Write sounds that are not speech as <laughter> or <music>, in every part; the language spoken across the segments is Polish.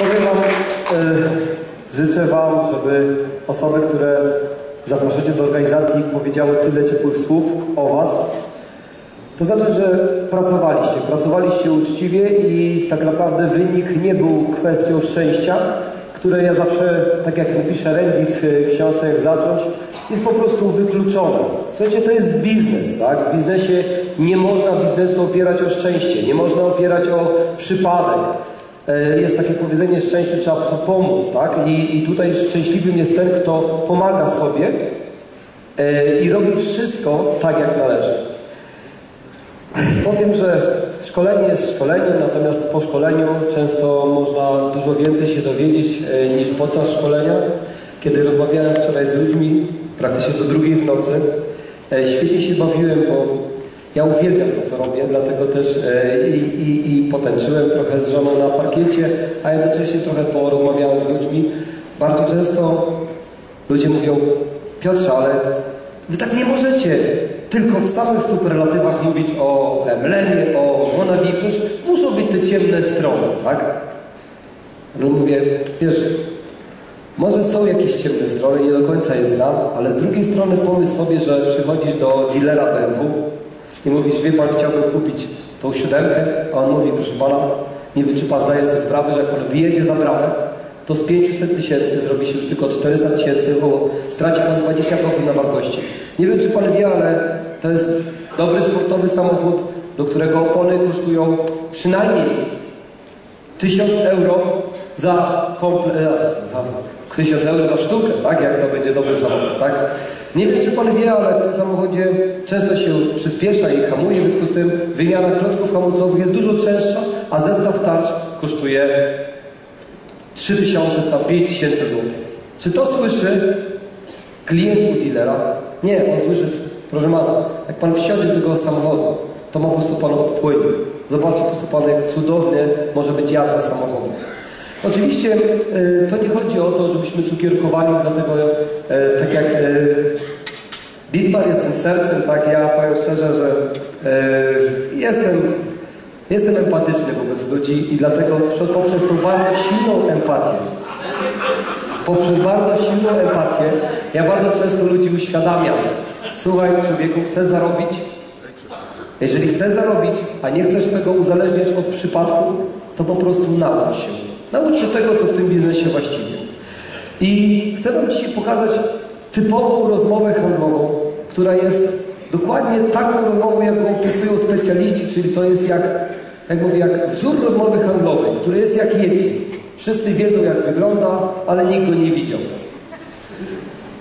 Powiem Wam, e, życzę Wam, żeby osoby, które zapraszacie do organizacji powiedziały tyle ciepłych słów o Was. To znaczy, że pracowaliście, pracowaliście uczciwie i tak naprawdę wynik nie był kwestią szczęścia, które ja zawsze, tak jak napiszę Randy w e, książce Jak zacząć, jest po prostu wykluczone. Słuchajcie, to jest biznes, tak? W biznesie nie można biznesu opierać o szczęście, nie można opierać o przypadek. E, Jest takie powiedzenie, szczęście trzeba prostu pomóc, tak? I, I tutaj szczęśliwym jest ten, kto pomaga sobie e, i robi wszystko tak, jak należy. Powiem, że szkolenie jest szkoleniem, natomiast po szkoleniu często można dużo więcej się dowiedzieć e, niż podczas szkolenia. Kiedy rozmawiałem wczoraj z ludźmi, praktycznie do drugiej w nocy, świetnie się bawiłem, bo ja uwielbiam to, co robię, dlatego też e, i, i, i potęczyłem trochę z żoną na parkiecie, a jednocześnie trochę porozmawiałem z ludźmi. Bardzo często ludzie mówią, Piotrze, ale wy tak nie możecie tylko w samych superlatywach mówić o emblemie, o Monawi, przecież muszą być te ciemne strony, tak? No mówię, wiesz, może są jakieś ciemne strony, nie do końca je znam, ale z drugiej strony pomyśl sobie, że przychodzisz do dealera BMW i mówisz, wie pan, chciałbym kupić tą siódemkę, a on mówi, proszę pana, nie wiem, czy pan zdaje sobie sprawę, że jak pan wyjedzie za bramę, to z 500 tysięcy zrobi się już tylko 400 tysięcy, bo straci pan 20% na wartości. Nie wiem, czy pan wie, ale to jest dobry sportowy samochód, do którego opony kosztują przynajmniej 1000 euro za, komple, e, za 1000 euro za sztukę, tak? Jak to będzie dobry samochód, tak? Nie wiem, czy pan wie, ale w tym samochodzie często się przyspiesza i hamuje, w związku z tym wymiana klocków hamulcowych jest dużo częstsza, a zestaw tarcz kosztuje 3000, tam 5000 zł. Czy to słyszy klient u dealera? Nie, on słyszy, proszę pana, jak pan wsiądzie do tego samochodu, to ma po prostu pan odpłynie. Zobaczcie po prostu pan, jak cudownie może być jazda samochodem. Oczywiście e, to nie chodzi o to, żebyśmy cukierkowali, dlatego e, tak jak e, Dietmar jest tym sercem, tak ja powiem szczerze, że jestem, jestem empatyczny wobec ludzi i dlatego poprzez tą bardzo silną empatię, poprzez bardzo silną empatię, ja bardzo często ludzi uświadamiam. Słuchaj, człowieku, chcesz zarobić? Jeżeli chcesz zarobić, a nie chcesz tego uzależniać od przypadku, to po prostu naucz się. Naucz się tego, co w tym biznesie właściwie. I chcę Wam dzisiaj pokazać typową rozmowę handlową, która jest dokładnie taką rozmową, jaką opisują specjaliści, czyli to jest jak, jak mówię, jak wzór rozmowy handlowej, który jest jak Yeti. Wszyscy wiedzą, jak wygląda, ale nikt go nie widział.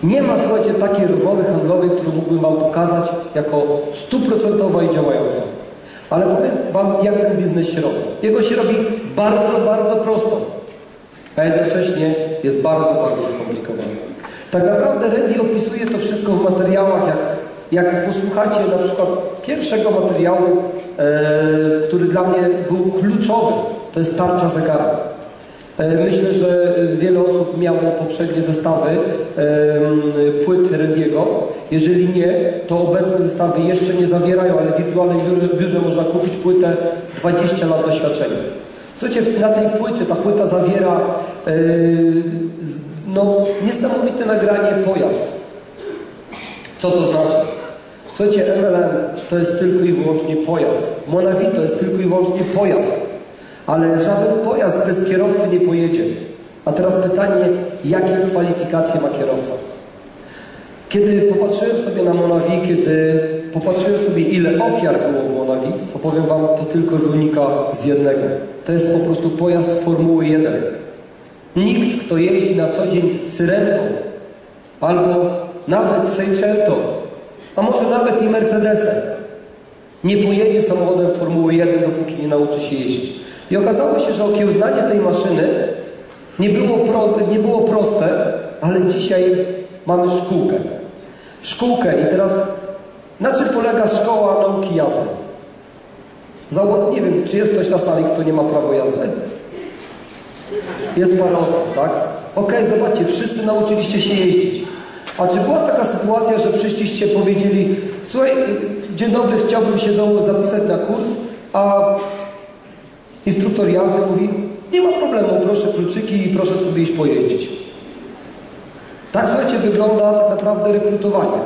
Nie ma, słuchajcie, takiej rozmowy handlowej, którą mógłbym Wam pokazać jako stuprocentowa i działająca. Ale powiem Wam, jak ten biznes się robi. Jego się robi bardzo, bardzo prosto, a jednocześnie jest bardzo, bardzo skomplikowany. Tak naprawdę Randy opisuje to wszystko w materiałach, jak, jak posłuchacie na przykład pierwszego materiału, e, który dla mnie był kluczowy, to jest tarcza zegara. E, Myślę, że wiele osób miało poprzednie zestawy e, płyt Randiego. Jeżeli nie, to obecne zestawy jeszcze nie zawierają, ale w wirtualnym biurze, biurze można kupić płytę 20 lat doświadczenia. Słuchajcie, na tej płycie, ta płyta zawiera z- no, niesamowite nagranie pojazd. Co to znaczy? Słuchajcie, MLM to jest tylko i wyłącznie pojazd. Monavi to jest tylko i wyłącznie pojazd. Ale żaden pojazd bez kierowcy nie pojedzie. A teraz pytanie, jakie kwalifikacje ma kierowca? Kiedy popatrzyłem sobie na Monavi, kiedy popatrzyłem sobie ile ofiar było w Monavi, to powiem Wam, to tylko wynika z jednego. To jest po prostu pojazd Formuły 1. Nikt, kto jeździ na co dzień syrenką, albo nawet Seicento, a może nawet i Mercedesem, nie pojedzie samochodem Formuły 1, dopóki nie nauczy się jeździć. I okazało się, że okiełznanie tej maszyny nie było, pro, nie było proste, ale dzisiaj mamy szkółkę. Szkółkę i teraz na czym polega szkoła nauki jazdy? Załóż, nie wiem, czy jest ktoś na sali, kto nie ma prawa jazdy? Jest parę osób, tak? Okej, zobaczcie, wszyscy nauczyliście się jeździć. A czy była taka sytuacja, że przyszliście, powiedzieli słuchaj, dzień dobry, chciałbym się za- zapisać na kurs, a instruktor jazdy mówi Nie ma problemu, proszę kluczyki i proszę sobie iść pojeździć. Tak, słuchajcie, wygląda tak naprawdę rekrutowanie.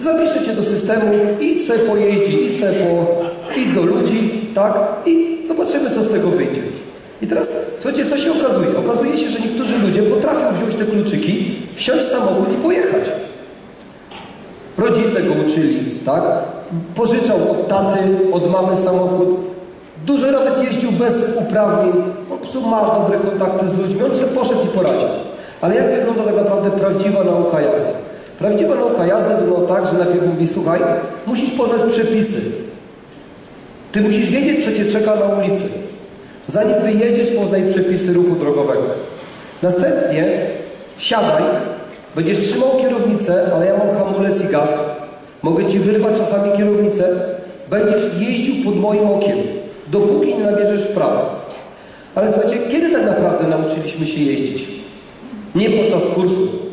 Zapiszę cię do systemu, idź sobie pojeździ, idź sobie po, idź do ludzi, tak, i zobaczymy, co z tego wyjdzie. I teraz, słuchajcie, co się okazuje? Okazuje się, że niektórzy ludzie potrafią wziąć te kluczyki, wsiąść w samochód i pojechać. Rodzice go uczyli, tak? Pożyczał od taty, od mamy samochód. Dużo nawet jeździł bez uprawnień. Po prostu ma dobre kontakty z ludźmi. On sobie poszedł i poradził. Ale jak wygląda tak naprawdę prawdziwa nauka jazdy? Prawdziwa nauka jazdy wygląda tak, że najpierw mówi, słuchaj, musisz poznać przepisy. Ty musisz wiedzieć, co cię czeka na ulicy. Zanim wyjedziesz, poznaj przepisy ruchu drogowego. Następnie siadaj, będziesz trzymał kierownicę, ale ja mam hamulec i gaz. Mogę ci wyrwać czasami kierownicę. Będziesz jeździł pod moim okiem, dopóki nie nabierzesz w prawo. Ale słuchajcie, kiedy tak naprawdę nauczyliśmy się jeździć? Nie podczas kursu.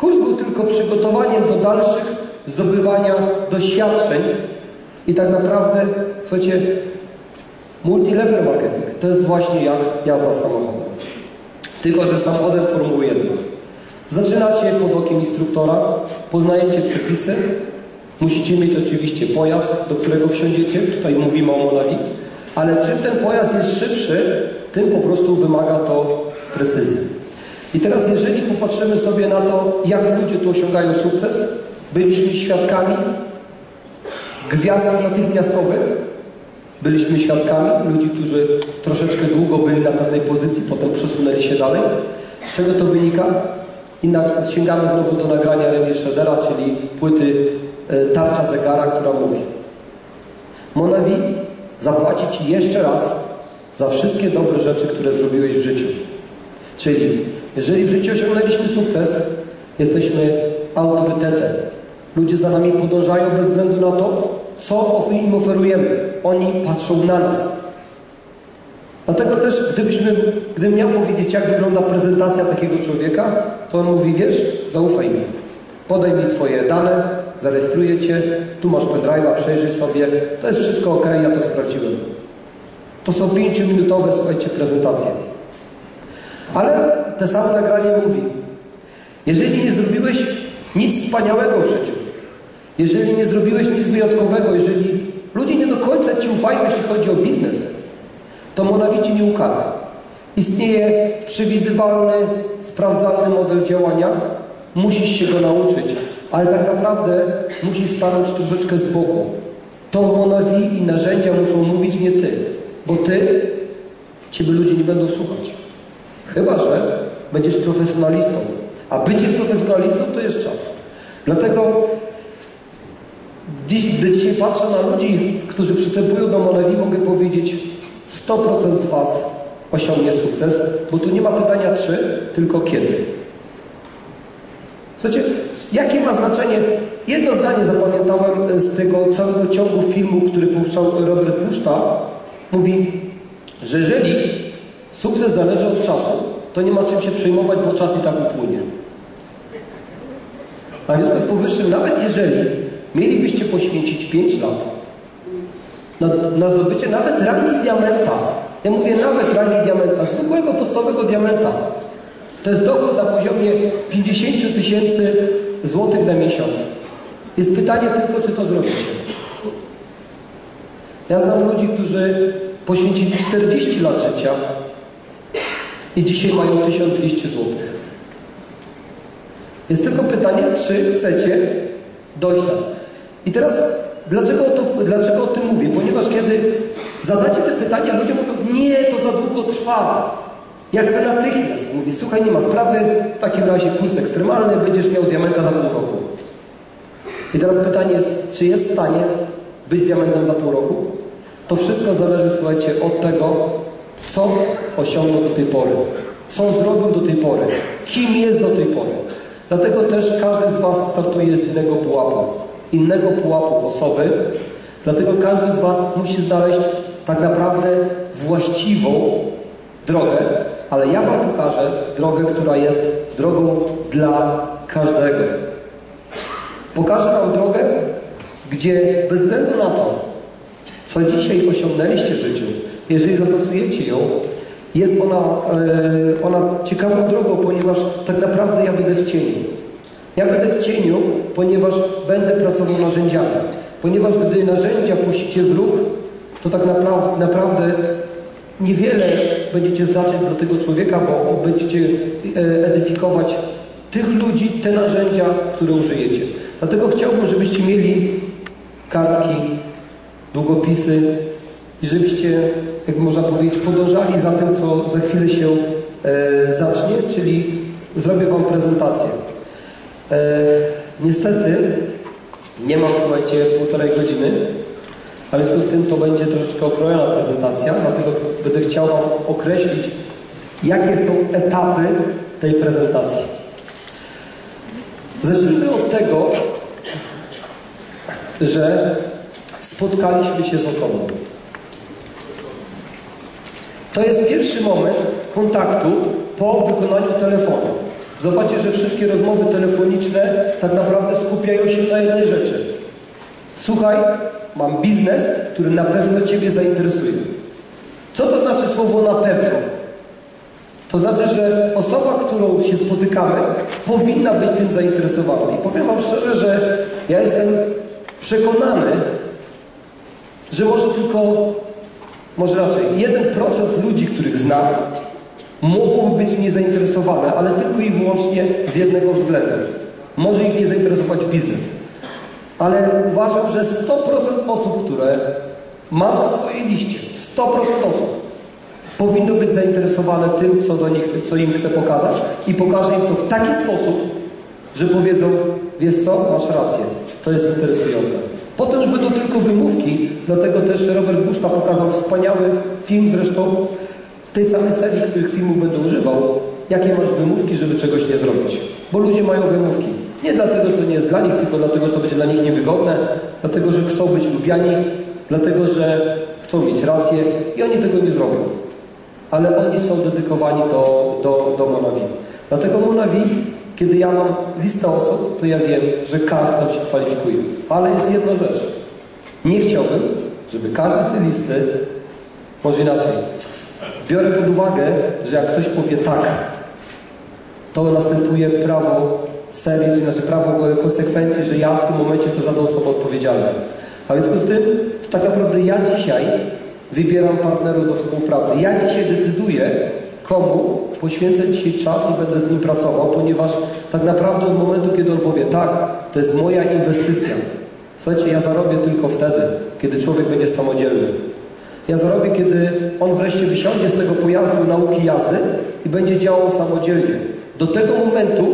Kurs był tylko przygotowaniem do dalszych zdobywania doświadczeń i tak naprawdę, słuchajcie, multilevel marketing to jest właśnie jak jazda samochodem. Tylko, że samochodem Formuły 1. Zaczynacie pod okiem instruktora, poznajecie przepisy, musicie mieć oczywiście pojazd, do którego wsiądziecie, tutaj mówimy o Monawi, ale czym ten pojazd jest szybszy, tym po prostu wymaga to precyzji. I teraz jeżeli popatrzymy sobie na to, jak ludzie tu osiągają sukces, byliśmy świadkami gwiazd natychmiastowych, byliśmy świadkami ludzi, którzy troszeczkę długo byli na pewnej pozycji, potem przesunęli się dalej. Z czego to wynika? I na, sięgamy znowu do nagrania René Schroedera, czyli płyty e, Tarcza Zegara, która mówi Monawi zapłaci Ci jeszcze raz za wszystkie dobre rzeczy, które zrobiłeś w życiu. Czyli jeżeli w życiu osiągnęliśmy sukces, jesteśmy autorytetem. Ludzie za nami podążają bez względu na to, co im oferujemy. Oni patrzą na nas. Dlatego też, gdybyśmy, gdybym miał powiedzieć, jak wygląda prezentacja takiego człowieka, to on mówi, wiesz, zaufaj mi. Podaj mi swoje dane, zarejestruję Cię, tu masz pendrive'a, przejrzyj sobie, to jest wszystko ok, ja to sprawdziłem. To są pięciominutowe, słuchajcie, prezentacje. Ale te samo nagranie mówi, jeżeli nie zrobiłeś nic wspaniałego w życiu, jeżeli nie zrobiłeś nic wyjątkowego, jeżeli ludzie nie do końca Ci ufają, jeśli chodzi o biznes, to Monawici nie ukara. Istnieje przewidywalny, sprawdzalny model działania, musisz się go nauczyć, ale tak naprawdę musisz stanąć troszeczkę z boku. To Monawi i narzędzia muszą mówić nie Ty, bo Ty, Ciebie ludzie nie będą słuchać. Chyba, że będziesz profesjonalistą. A bycie profesjonalistą to jest czas. Dlatego dziś, gdy dzisiaj patrzę na ludzi, którzy przystępują do Monawi, mogę powiedzieć 100% z Was osiągnie sukces, bo tu nie ma pytania czy, tylko kiedy. Słuchajcie, jakie ma znaczenie? Jedno zdanie zapamiętałem z tego całego ciągu filmu, który puszczał Robert Puszta. Mówi, że jeżeli sukces zależy od czasu, to nie ma czym się przejmować, bo czas i tak upłynie. A w związku z powyższym, nawet jeżeli mielibyście poświęcić 5 lat na, na zdobycie nawet rangi diamenta, ja mówię nawet rangi diamenta, zwykłego podstawowego diamenta, to jest dochód na poziomie 50 tysięcy złotych na miesiąc. Jest pytanie tylko, czy to zrobicie. Ja znam ludzi, którzy poświęcili 40 lat życia i dzisiaj mają 1200 zł. Jest tylko pytanie, czy chcecie dojść tam. I teraz, dlaczego, to, dlaczego o tym mówię? Ponieważ kiedy zadacie te pytania, ludzie mówią, nie, to za długo trwa. Ja chcę natychmiast. Mówi, słuchaj, nie ma sprawy, w takim razie kurs ekstremalny, będziesz miał diamenta za pół roku. I teraz pytanie jest, czy jest w stanie być diamentem za pół roku? To wszystko zależy, słuchajcie, od tego, co osiągnął do tej pory, co zrobił do tej pory, kim jest do tej pory. Dlatego też każdy z Was startuje z innego pułapu, innego pułapu osoby, dlatego każdy z Was musi znaleźć tak naprawdę właściwą drogę, ale ja Wam pokażę drogę, która jest drogą dla każdego. Pokażę Wam drogę, gdzie bez względu na to, co dzisiaj osiągnęliście w życiu, jeżeli zastosujecie ją, Jest ona, e, ona ciekawą drogą, ponieważ tak naprawdę ja będę w cieniu. Ja będę w cieniu, ponieważ będę pracował narzędziami. Ponieważ gdy narzędzia puścicie w ruch, to tak naprawdę, naprawdę niewiele będziecie znaczyć dla tego człowieka, bo będziecie e, edyfikować tych ludzi, te narzędzia, które użyjecie. Dlatego chciałbym, żebyście mieli kartki, długopisy i żebyście, jak można powiedzieć, podążali za tym, co za chwilę się e, zacznie, czyli zrobię Wam prezentację. E, niestety nie mam, słuchajcie, półtorej godziny, a w związku z tym to będzie troszeczkę okrojona prezentacja, dlatego będę chciał Wam określić, jakie są etapy tej prezentacji. Zacznijmy od tego, że spotkaliśmy się z osobą. To jest pierwszy moment kontaktu po wykonaniu telefonu. Zobaczcie, że wszystkie rozmowy telefoniczne tak naprawdę skupiają się na jednej rzeczy. Słuchaj, mam biznes, który na pewno Ciebie zainteresuje. Co to znaczy słowo na pewno? To znaczy, że osoba, którą się spotykamy, powinna być tym zainteresowana. I powiem Wam szczerze, że ja jestem przekonany, że może tylko, może raczej 1% ludzi, których znam, mogłoby być niezainteresowane, ale tylko i wyłącznie z jednego względu. Może ich nie zainteresować biznes. Ale uważam, że 100% osób, które mam na swojej liście, 100% osób powinno być zainteresowane tym, co, do nich, co im chcę pokazać i pokażę im to w taki sposób, że powiedzą, wiesz co, masz rację, to jest interesujące. Potem już będą tylko wymówki, dlatego też Robert Buszka pokazał wspaniały film, zresztą w tej samej serii, których filmów będę używał, jakie masz wymówki, żeby czegoś nie zrobić. Bo ludzie mają wymówki. Nie dlatego, że to nie jest dla nich, tylko dlatego, że to będzie dla nich niewygodne, dlatego, że chcą być lubiani, dlatego, że chcą mieć rację i oni tego nie zrobią. Ale oni są dedykowani do, do, do Monawi. Dlatego Monawi, kiedy ja mam listę osób, to ja wiem, że każdy się kwalifikuje. Ale jest jedna rzecz. Nie chciałbym, żeby każdy z tej listy, może inaczej, biorę pod uwagę, że jak ktoś powie tak, to następuje prawo serii, czy znaczy prawo konsekwencji, że ja w tym momencie jestem za tą osobą odpowiedzialny. A w związku z tym, to tak naprawdę ja dzisiaj wybieram partnerów do współpracy. Ja dzisiaj decyduję, komu poświęcę dzisiaj czas i będę z nim pracował, ponieważ tak naprawdę od momentu, kiedy on powie tak, to jest moja inwestycja. Słuchajcie, ja zarobię tylko wtedy, kiedy człowiek będzie samodzielny. Ja zarobię, kiedy on wreszcie wysiądzie z tego pojazdu nauki jazdy i będzie działał samodzielnie. Do tego momentu,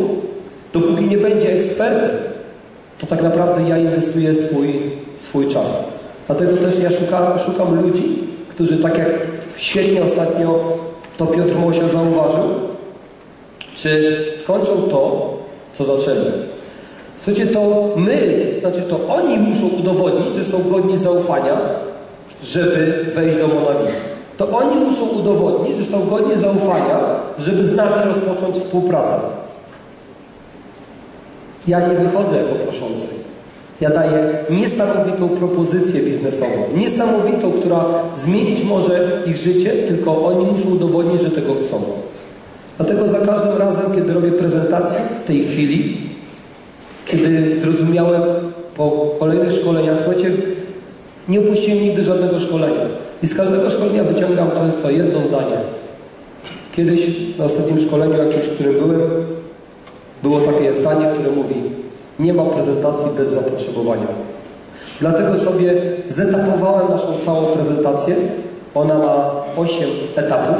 dopóki nie będzie ekspertem, to tak naprawdę ja inwestuję swój, swój czas. Dlatego też ja szukam, szukam ludzi, którzy tak jak świetnie ostatnio to Piotr Mosia zauważył, czy skończą to, co zaczęli. Słuchajcie, to my, znaczy to oni muszą udowodnić, że są godni zaufania, żeby wejść do Monawi. To oni muszą udowodnić, że są godni zaufania, żeby z nami rozpocząć współpracę. Ja nie wychodzę jako proszący. Ja daję niesamowitą propozycję biznesową. Niesamowitą, która zmienić może ich życie, tylko oni muszą udowodnić, że tego chcą. Dlatego za każdym razem, kiedy robię prezentację w tej chwili, kiedy zrozumiałem po kolejnych szkoleniach, słuchajcie, nie opuściłem nigdy żadnego szkolenia. I z każdego szkolenia wyciągam często jedno zdanie. Kiedyś na ostatnim szkoleniu jakimś, w którym byłem, było takie zdanie, które mówi nie ma prezentacji bez zapotrzebowania. Dlatego sobie zetapowałem naszą całą prezentację. Ona ma 8 etapów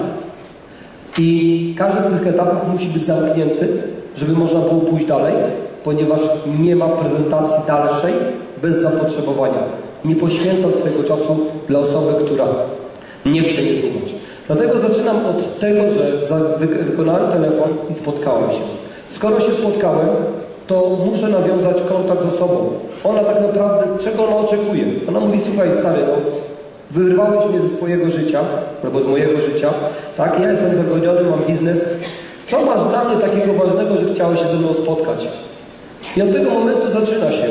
i każdy z tych etapów musi być zamknięty, żeby można było pójść dalej, ponieważ nie ma prezentacji dalszej bez zapotrzebowania. Nie poświęcam swojego czasu dla osoby, która nie chce mnie słuchać. Dlatego zaczynam od tego, że wykonałem telefon i spotkałem się. Skoro się spotkałem, to muszę nawiązać kontakt z osobą. Ona tak naprawdę, czego ona oczekuje? Ona mówi, słuchaj stary, no, wyrwałeś mnie ze swojego życia, albo z mojego życia, tak, ja jestem zagrożony, mam biznes. Co masz dla mnie takiego ważnego, że chciałeś się ze mną spotkać? I od tego momentu zaczyna się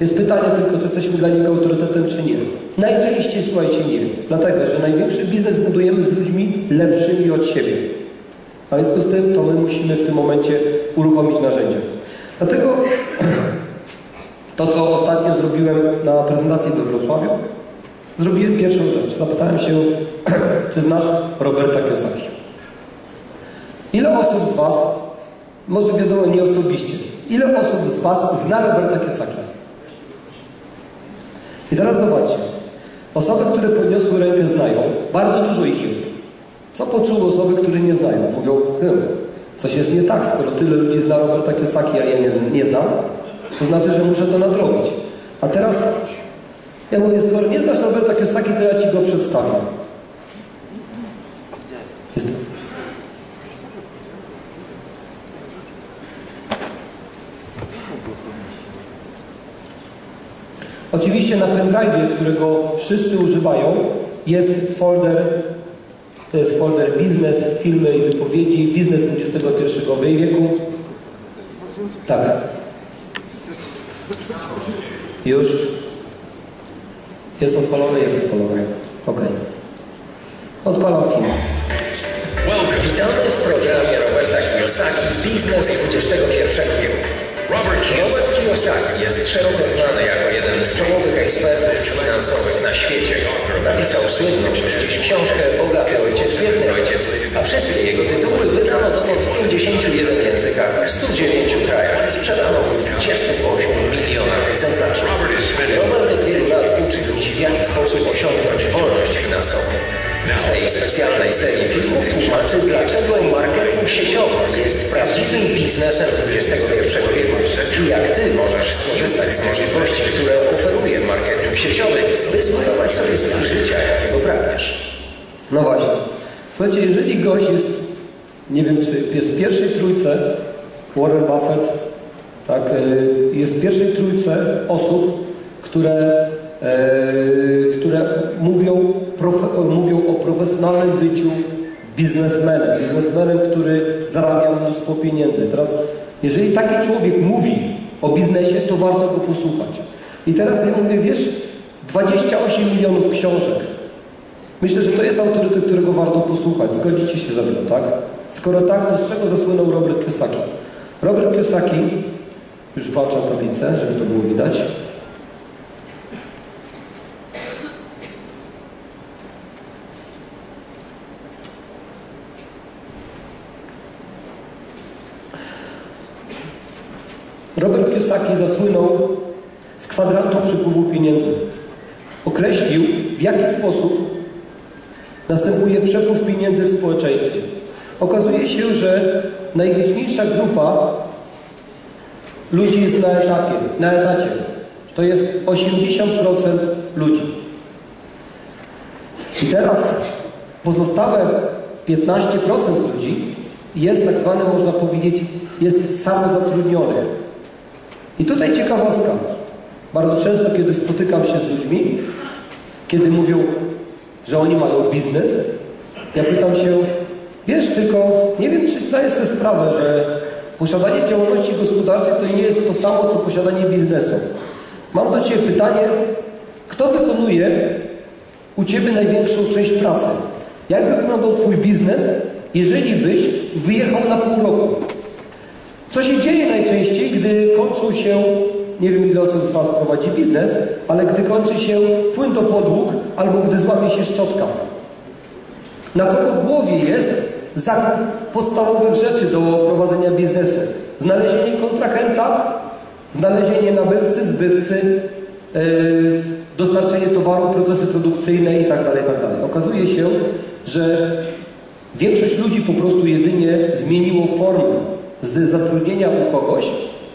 Jest pytanie tylko, czy jesteśmy dla niego autorytetem, czy nie. Najczęściej, słuchajcie, nie. Dlatego, że największy biznes budujemy z ludźmi lepszymi od siebie. A w związku z tym, to my musimy w tym momencie uruchomić narzędzia. Dlatego to, co ostatnio zrobiłem na prezentacji we Wrocławiu, zrobiłem pierwszą rzecz. Zapytałem się, <clears throat> czy znasz Roberta Kiyosaki. Ile osób z Was, może wiadomo nie osobiście, ile osób z Was zna Roberta Kiyosaki? I teraz zobaczcie. Osoby, które podniosły rękę znają, bardzo dużo ich jest. Co poczuły osoby, które nie znają? Mówią, hm, coś jest nie tak, skoro tyle ludzi zna Roberta Kiyosaki, a ja nie, nie znam, to znaczy, że muszę to nadrobić. A teraz ja mówię, skoro nie znasz Roberta Kiyosaki, to ja Ci go przedstawię. Jest... Oczywiście na pendrive, którego wszyscy używają, jest folder, to jest folder biznes, filmy i wypowiedzi, biznes XXI wieku. Tak. Już. Jest odpalony, jest odpalony. Ok. Odpalam film. Witamy w programie Roberta Kiyosaki Biznes XXI wieku. Robert Kiyosaki jest szeroko znany jako jeden z czołowych ekspertów finansowych na świecie. Napisał słynną już dziś książkę Bogaty Ojciec, Biedny Ojciec, a wszystkie jego tytuły wydano dotąd w 51 językach w 109 krajach sprzedano w 28 milionach egzemplarzy. Robert od wielu lat uczy ludzi w jaki sposób osiągnąć wolność finansową. W tej specjalnej serii filmów tłumaczy, dlaczego marketing sieciowy jest prawdziwym biznesem XXI wieku i jak Ty możesz skorzystać z możliwości, które oferuje marketing sieciowy, by zbudować sobie styl życia, jakiego pragniesz. No właśnie. Słuchajcie, jeżeli gość jest, nie wiem, czy jest w pierwszej trójce, Warren Buffett, tak, y, jest w pierwszej trójce osób, które, profesjonalnym byciu biznesmenem, biznesmenem, który zarabia mnóstwo pieniędzy. Teraz, jeżeli taki człowiek mówi o biznesie, to warto go posłuchać. I teraz ja mówię, wiesz, 28 milionów książek. Myślę, że to jest autorytet, którego warto posłuchać. Zgodzicie się ze mną, tak? Skoro tak, to z czego zasłynął Robert Kiyosaki? Robert Kiyosaki, już włączam tablicę, żeby to było widać. Kiyosaki zasłynął z kwadrantu przepływu pieniędzy. Określił, w jaki sposób następuje przepływ pieniędzy w społeczeństwie. Okazuje się, że najliczniejsza grupa ludzi jest na etapie, na etacie. To jest 80% ludzi. I teraz pozostałe 15% ludzi jest tak zwane, można powiedzieć, jest samozatrudnione. I tutaj ciekawostka. Bardzo często, kiedy spotykam się z ludźmi, kiedy mówią, że oni mają biznes, ja pytam się, wiesz, tylko nie wiem, czy zdajesz sobie sprawę, że posiadanie działalności gospodarczej to nie jest to samo, co posiadanie biznesu. Mam do Ciebie pytanie, kto wykonuje u Ciebie największą część pracy? Jak wyglądał Twój biznes, jeżeli byś wyjechał na pół roku? Co się dzieje najczęściej, gdy kończą się, nie wiem ile osób z Was prowadzi biznes, ale gdy kończy się płyn do podłóg albo gdy złamie się szczotka? Na kogo głowie jest zakup podstawowych rzeczy do prowadzenia biznesu? Znalezienie kontrahenta, znalezienie nabywcy, zbywcy, yy, dostarczenie towaru, procesy produkcyjne itd., tak itd. Tak Okazuje się, że większość ludzi po prostu jedynie zmieniło formę z zatrudnienia u kogoś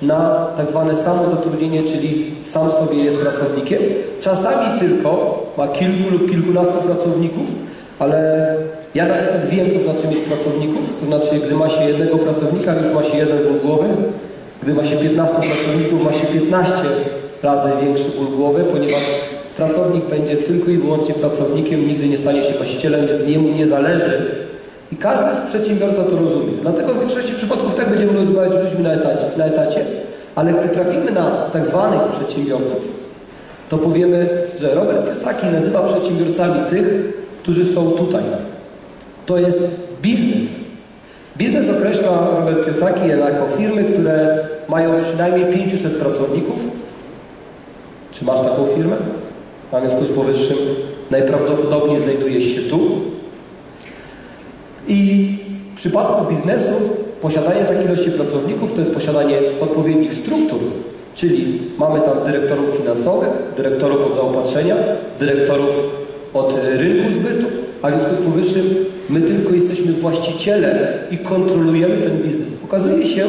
na tak zwane samozatrudnienie, czyli sam sobie jest pracownikiem. Czasami tylko ma kilku lub kilkunastu pracowników, ale ja na przykład wiem, co znaczy mieć pracowników. To znaczy, gdy ma się jednego pracownika, już ma się jeden ból głowy. Gdy ma się 15 pracowników, ma się 15 razy większy ból głowy, ponieważ pracownik będzie tylko i wyłącznie pracownikiem, nigdy nie stanie się właścicielem, więc niemu nie zależy, i każdy z przedsiębiorca to rozumie. Dlatego w większości przypadków tak będziemy rozmawiać z ludźmi na etacie, na etacie Ale gdy trafimy na tak zwanych przedsiębiorców, to powiemy, że Robert Kiyosaki nazywa przedsiębiorcami tych, którzy są tutaj. To jest biznes. Biznes określa Robert Kiyosaki jako firmy, które mają przynajmniej 500 pracowników. Czy masz taką firmę? W związku z powyższym najprawdopodobniej znajdujesz się tu. I w przypadku biznesu posiadanie takiej ilości pracowników to jest posiadanie odpowiednich struktur, czyli mamy tam dyrektorów finansowych, dyrektorów od zaopatrzenia, dyrektorów od rynku zbytu, a w związku z powyższym my tylko jesteśmy właścicielem i kontrolujemy ten biznes. Okazuje się,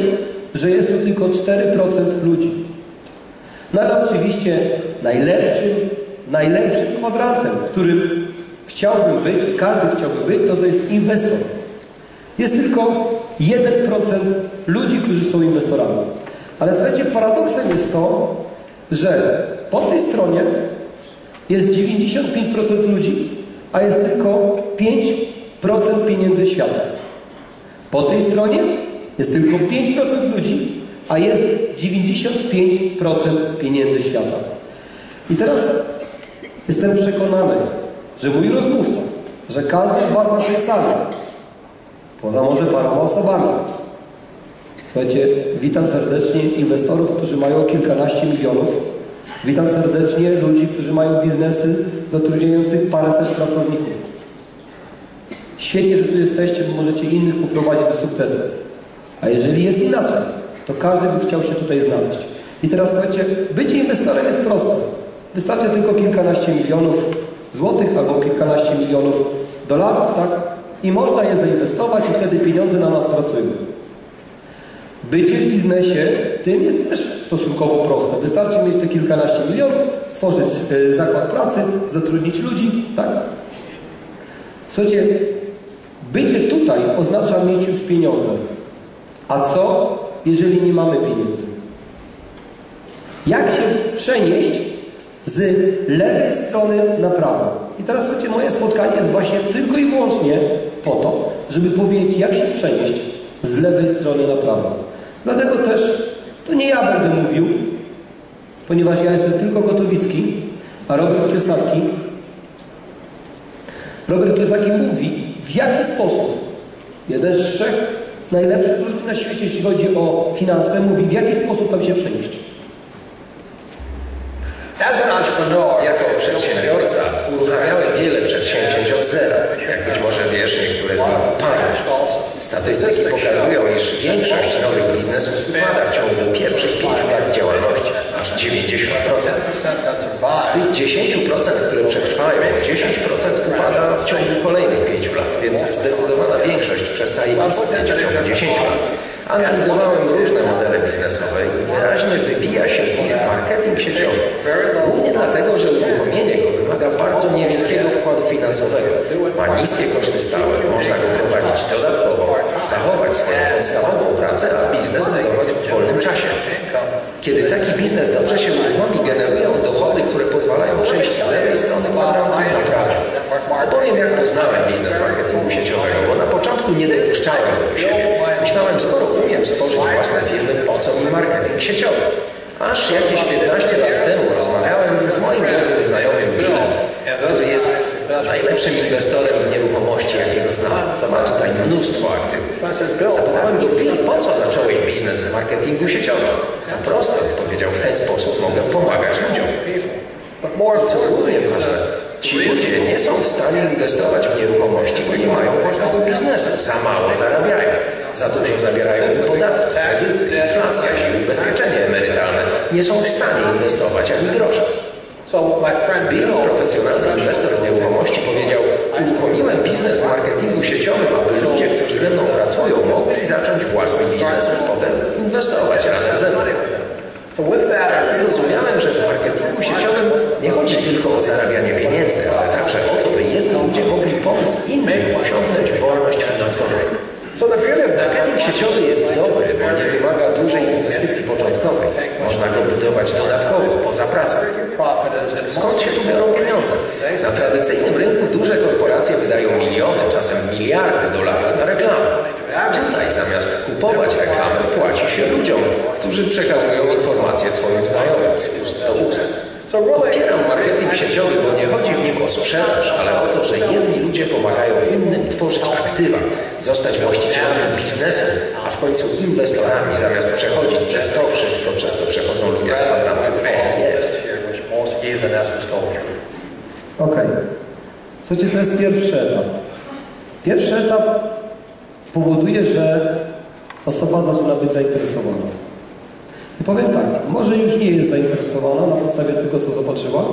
że jest to tylko 4% ludzi. No ale oczywiście najlepszym, najlepszym kwadrantem, w którym chciałbym być, każdy chciałby być, to, to jest inwestor. Jest tylko 1% ludzi, którzy są inwestorami. Ale słuchajcie, paradoksem jest to, że po tej stronie jest 95% ludzi, a jest tylko 5% pieniędzy świata. Po tej stronie jest tylko 5% ludzi, a jest 95% pieniędzy świata. I teraz jestem przekonany, że mój rozmówca, że każdy z Was na tej sali, poza może paroma osobami, słuchajcie, witam serdecznie inwestorów, którzy mają kilkanaście milionów, witam serdecznie ludzi, którzy mają biznesy zatrudniających paręset pracowników. Świetnie, że tu jesteście, bo możecie innych poprowadzić do sukcesu. A jeżeli jest inaczej, to każdy by chciał się tutaj znaleźć. I teraz słuchajcie, bycie inwestorem jest proste. Wystarczy tylko kilkanaście milionów złotych albo kilkanaście milionów dolarów, tak? I można je zainwestować i wtedy pieniądze na nas pracują. Bycie w biznesie tym jest też stosunkowo proste. Wystarczy mieć te kilkanaście milionów, stworzyć y, zakład pracy, zatrudnić ludzi, tak? Słuchajcie, bycie tutaj oznacza mieć już pieniądze. A co, jeżeli nie mamy pieniędzy? Jak się przenieść z lewej strony na prawą? I teraz słuchajcie, moje spotkanie jest właśnie tylko i wyłącznie po to, żeby powiedzieć, jak się przenieść z lewej strony na prawą. Dlatego też to nie ja będę mówił, ponieważ ja jestem tylko Gotowicki, a Robert Kiyosaki Robert Kiyosaki mówi, w jaki sposób jeden z trzech najlepszych ludzi na świecie, jeśli chodzi o finanse, mówi, w jaki sposób tam się przenieść. Jako przedsiębiorca uruchamiałem wiele przedsięwzięć od zera. Jak być może wiesz, niektóre z nich upadły. Statystyki pokazują, iż większość nowych biznesów upada w ciągu pierwszych pięciu lat działalności, aż 90%. Z tych 10%, które przetrwają, 10% upada w ciągu kolejnych pięciu lat, więc zdecydowana większość przestaje istnieć w ciągu 10 lat. Analizowałem różne modele biznesowe i wyraźnie wybija się z nich marketing sieciowy. Głównie dlatego, że uruchomienie go wymaga bardzo niewielkiego wkładu finansowego. Ma niskie koszty stałe, można go prowadzić dodatkowo, zachować swoją podstawową pracę, a biznes budować w wolnym czasie. Kiedy taki biznes dobrze się uruchomi, generują dochody, które pozwalają przejść z lewej strony kwadrantu na prawą. Opowiem, jak poznałem biznes marketingu sieciowego, bo na początku nie dopuszczałem do siebie. Myślałem, skoro umiem stworzyć własne firmy, po co mi marketing sieciowy? Aż jakieś 15 lat temu rozmawiałem z moim dobrym znajomym Billem, który jest najlepszym inwestorem w nieruchomości, jakiego znam. Ma tutaj mnóstwo aktywów. Zapytałem go, Bill, po co zacząłeś biznes w marketingu sieciowym? To prosto, powiedział, w ten sposób mogę pomagać ludziom. Co równie ważne, ci ludzie nie są w stanie inwestować w nieruchomości, bo nie mają własnego biznesu, za mało zarabiają, za dużo zabierają podatki, kredyty, inflacja i ubezpieczenie emerytalne. Nie są w stanie inwestować ani grosza. Bill, profesjonalny inwestor w nieruchomości, powiedział uruchomiłem biznes w marketingu sieciowym, aby ludzie, którzy ze mną pracują, mogli zacząć własny biznes i potem inwestować razem ze mną. Zrozumiałem, że w marketingu sieciowym nie chodzi tylko o zarabianie pieniędzy, ale także o to, by jedni ludzie mogli pomóc innym osiągnąć wolność finansową. Marketing sieciowy jest dobry, bo nie wymaga dużej inwestycji początkowej. Można go budować dodatkowo, poza pracą. Skąd się tu biorą pieniądze? Na tradycyjnym rynku duże korporacje wydają miliony, czasem miliardy dolarów na reklamę. Tutaj zamiast kupować reklamy płaci się ludziom, którzy przekazują informacje swoim znajomym z ust ust. Popieram marketing sieciowy, bo nie chodzi w nim o sprzedaż, ale o to, że jedni ludzie pomagają innym tworzyć aktywa, zostać właścicielami biznesu, a w końcu inwestorami, zamiast przechodzić przez to wszystko, przez co przechodzą ludzie z kwadrantów EIS. Okej. Słuchajcie, to jest pierwszy etap. Pierwszy etap powoduje, że osoba zaczyna być zainteresowana. Powiem tak, może już nie jest zainteresowana na podstawie tego, co zobaczyła.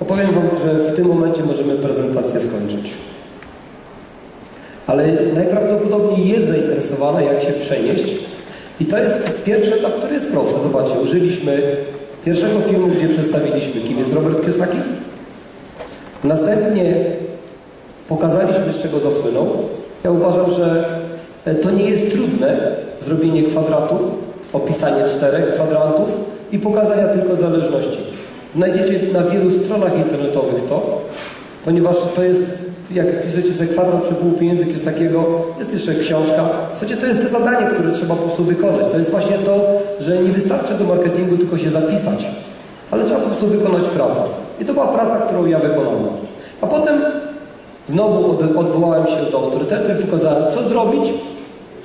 Opowiem Wam, że w tym momencie możemy prezentację skończyć. Ale najprawdopodobniej jest zainteresowana, jak się przenieść. I to jest pierwszy etap, który jest prosty. Zobaczcie, użyliśmy pierwszego filmu, gdzie przedstawiliśmy, kim jest Robert Kiyosaki. Następnie pokazaliśmy, z czego zasłynął. Ja uważam, że to nie jest trudne zrobienie kwadratu, opisanie czterech kwadrantów i pokazania tylko zależności. Znajdziecie na wielu stronach internetowych to, ponieważ to jest, jak piszecie sobie kwadrat przepływu pieniędzy Kiosakiego, jest jeszcze książka. W zasadzie to jest to zadanie, które trzeba po prostu wykonać. To jest właśnie to, że nie wystarczy do marketingu tylko się zapisać, ale trzeba po prostu wykonać pracę. I to była praca, którą ja wykonałem. A potem znowu od, odwołałem się do autorytetu i pokazałem, co zrobić,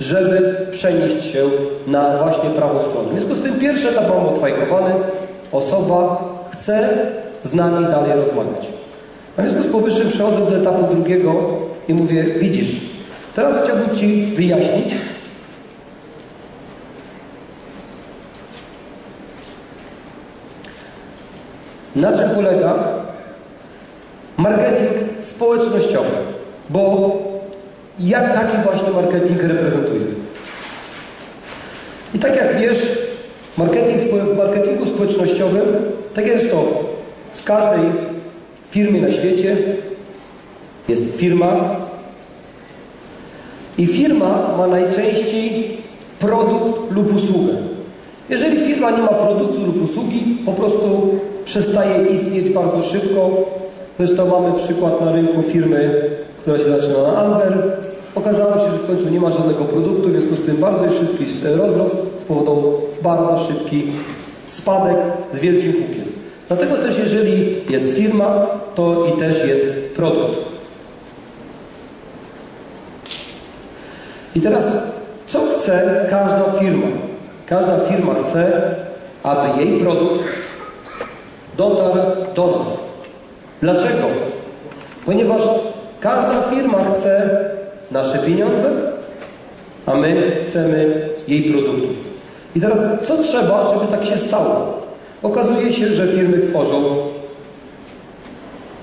żeby przenieść się na właśnie prawą stronę. W związku z tym pierwszy etap mam odfajkowany. Osoba chce z nami dalej rozmawiać. W związku z powyższym przechodzę do etapu drugiego i mówię, widzisz, teraz chciałbym Ci wyjaśnić, na czym polega marketing społecznościowy. Bo jak taki właśnie marketing reprezentuje. I tak jak wiesz, marketing, w marketingu społecznościowym, tak jak zresztą w każdej firmie na świecie, jest firma i firma ma najczęściej produkt lub usługę. Jeżeli firma nie ma produktu lub usługi, po prostu przestaje istnieć bardzo szybko. Zresztą mamy przykład na rynku firmy, która się zaczyna na Amber. Okazało się, że w końcu nie ma żadnego produktu, w związku z tym bardzo szybki rozrost spowodował bardzo szybki spadek z wielkim hukiem. Dlatego też jeżeli jest firma, to i też jest produkt. I teraz, co chce każda firma? Każda firma chce, aby jej produkt dotarł do nas. Dlaczego? Ponieważ każda firma chce nasze pieniądze, a my chcemy jej produktów. I teraz co trzeba, żeby tak się stało? Okazuje się, że firmy tworzą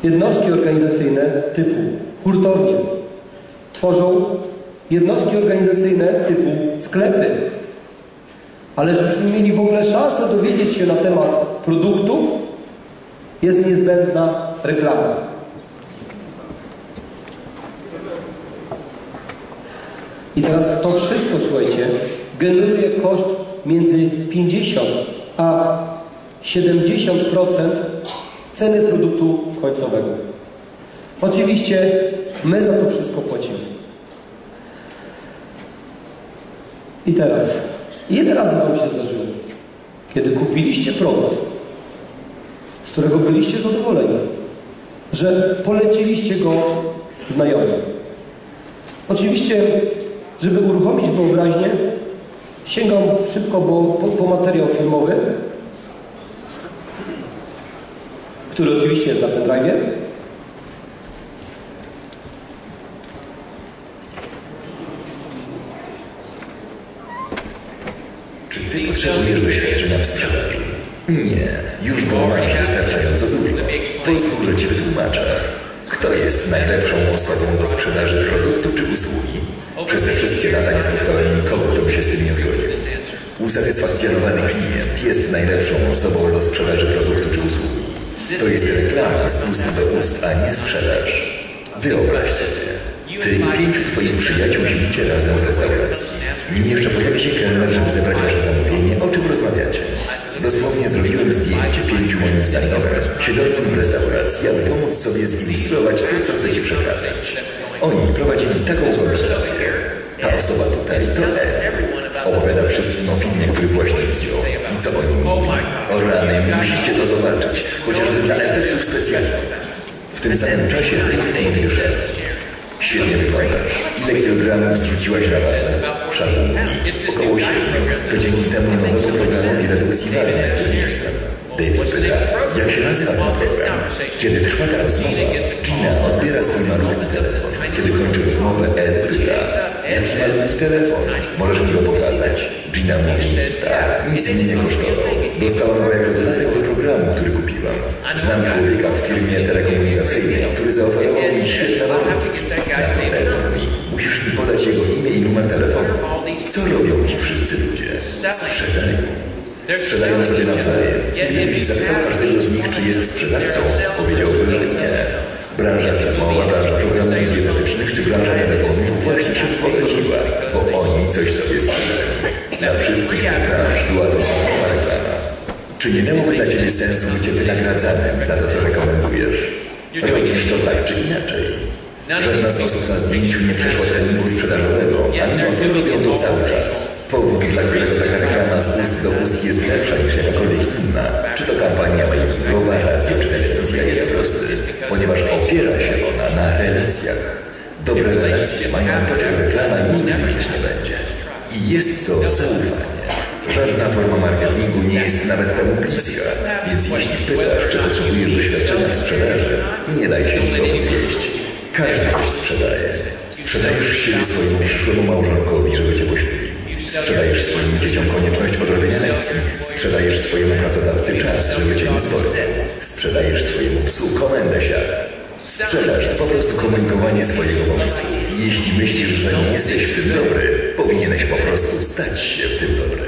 jednostki organizacyjne typu hurtownie, tworzą jednostki organizacyjne typu sklepy. Ale żebyśmy mieli w ogóle szansę dowiedzieć się na temat produktu, jest niezbędna reklama. I teraz to wszystko, słuchajcie, generuje koszt między 50 a 70% ceny produktu końcowego. Oczywiście my za to wszystko płacimy. I teraz, ile razy Wam się zdarzyło, kiedy kupiliście produkt, z którego byliście zadowoleni, że poleciliście go znajomym? Oczywiście, żeby uruchomić wyobraźnię, sięgam szybko po, po materiał filmowy, który oczywiście jest na pendrive. Czy ty potrzebujesz doświadczenia w sprzedaży? Nie, już go masz wystarczająco dużo. Pozwól, że ci wytłumaczę. Kto jest najlepszą osobą do sprzedaży produktu czy usługi? Przez te wszystkie lata nie spotkałem nikogo, kto by się z tym nie zgodził. Usatysfakcjonowany klient jest najlepszą osobą do sprzedaży produktu czy usługi. To jest reklama z ust do ust, a nie sprzedaż. Wyobraź sobie. Ty i pięciu twoich przyjaciół śpicie razem w restauracji. Nim jeszcze pojawi się kelner, żeby zebrać wasze zamówienie, o czym rozmawiacie? Dosłownie zrobiłem zdjęcie pięciu moim znajomym, siedzącym w restauracji, aby pomóc sobie zilustrować to, co chcecie przekazać. Oni prowadzili taką konwersację. Ta osoba tutaj to Ed. Opowiada wszystkim o filmie, który właśnie widział. I co o nim mówi? O rany, musicie to zobaczyć. Chociażby dla efektów specjalnych. W tym samym czasie David mówi, że Świetnie wyglądasz. Ile kilogramów zrzuciłaś na? Szarlu mówi, około siedmiu. To dzięki temu nowemu programowi redukcji wagi, na którym jestem. David pyta, jak się nazywa ten program? Kiedy trwa ta rozmowa, Gina odbiera swój malutki telefon. Kiedy kończy rozmowę, Ed pyta, jaki malutki telefon? Możesz mi go pokazać? Gina mówi, tak, nic mnie nie kosztował. Dostałam go jako dodatek do programu, który kupiłam. Znam człowieka w firmie telekomunikacyjnej, który zaoferował mi świetne warunki. Na Ed mówi, musisz mi podać jego imię i numer telefonu. Co robią ci wszyscy ludzie? Sprzedają. Sprzedają sobie nawzajem. Gdybyś zapytał każdego z nich, czy jest sprzedawcą, powiedziałby, że nie. Branża filmowa, branża programów dietetycznych czy branża telefonów właśnie się wspomożyła, bo oni coś sobie sprzedają. Dla wszystkich branż była to nowa reklama. Czy nie miałoby dla Ciebie sensu bycie wynagradzanym za to, co rekomendujesz? Robisz to tak czy inaczej. Żadna z osób na zdjęciu nie przeszła treningu sprzedażowego, a mimo to robią to cały czas. Powód, dla którego taka reklama z ust do ust jest lepsza niż jakakolwiek inna, czy to kampania mailingowa, radio czy telewizja, jest prosty, ponieważ opiera się ona na relacjach. Dobre relacje mają to, czego reklama nigdy mieć nie będzie. I jest to zaufanie. Żadna forma marketingu nie jest nawet temu bliska, więc jeśli pytasz, czy potrzebujesz doświadczenia w sprzedaży, nie daj się nikomu zwieść. Każdy coś sprzedaje. Sprzedajesz siebie swojemu przyszłemu małżonkowi, żeby cię poślubił. Sprzedajesz swoim dzieciom konieczność odrobienia lekcji. Sprzedajesz swojemu pracodawcy czas, żeby cię nie zwolnił. Sprzedajesz swojemu psu komendę siar. Sprzedaż to po prostu komunikowanie swojego pomysłu. Jeśli myślisz, że nie jesteś w tym dobry, powinieneś po prostu stać się w tym dobry.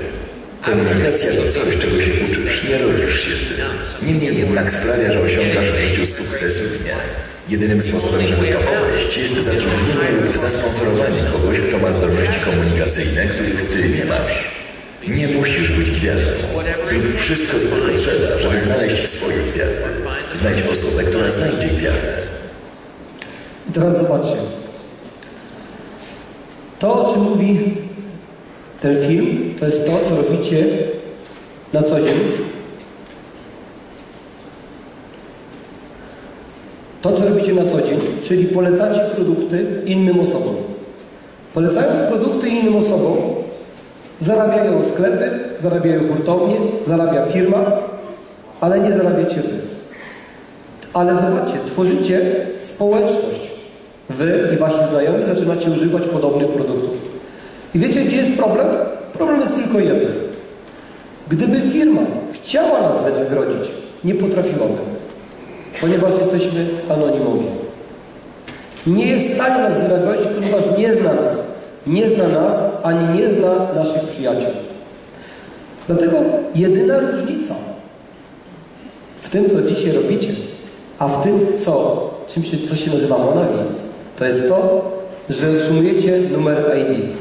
Komunikacja to coś, czego się uczysz, nie rodzisz się z tym. Niemniej jednak sprawia, że osiągasz w życiu sukces lub nie. Jedynym sposobem, żeby to obejść, jest zatrudnienie lub zasponsorowanie kogoś, kto ma zdolności komunikacyjne, których ty nie masz. Nie musisz być gwiazdą. Zrób wszystko, co tylko żeby znaleźć swoje gwiazdy. Znajdź osobę, która znajdzie gwiazdę. I teraz zobaczcie. To, o czym mówi ten film, to jest to, co robicie na co dzień. To, co robicie na co dzień, czyli polecacie produkty innym osobom. Polecając produkty innym osobom, zarabiają sklepy, zarabiają hurtownie, zarabia firma, ale nie zarabiacie wy. Ale zobaczcie, tworzycie społeczność. Wy i wasi znajomi zaczynacie używać podobnych produktów. I wiecie, gdzie jest problem? Problem jest tylko jeden. Gdyby firma chciała nas wynagrodzić, nie potrafiłaby, ponieważ jesteśmy anonimowi. Nie jest w stanie nas wynagrodzić, ponieważ nie zna nas. Nie zna nas, ani nie zna naszych przyjaciół. Dlatego jedyna różnica w tym, co dzisiaj robicie, a w tym, co, czym się, co się nazywa Monavi, to jest to, że otrzymujecie numer ID.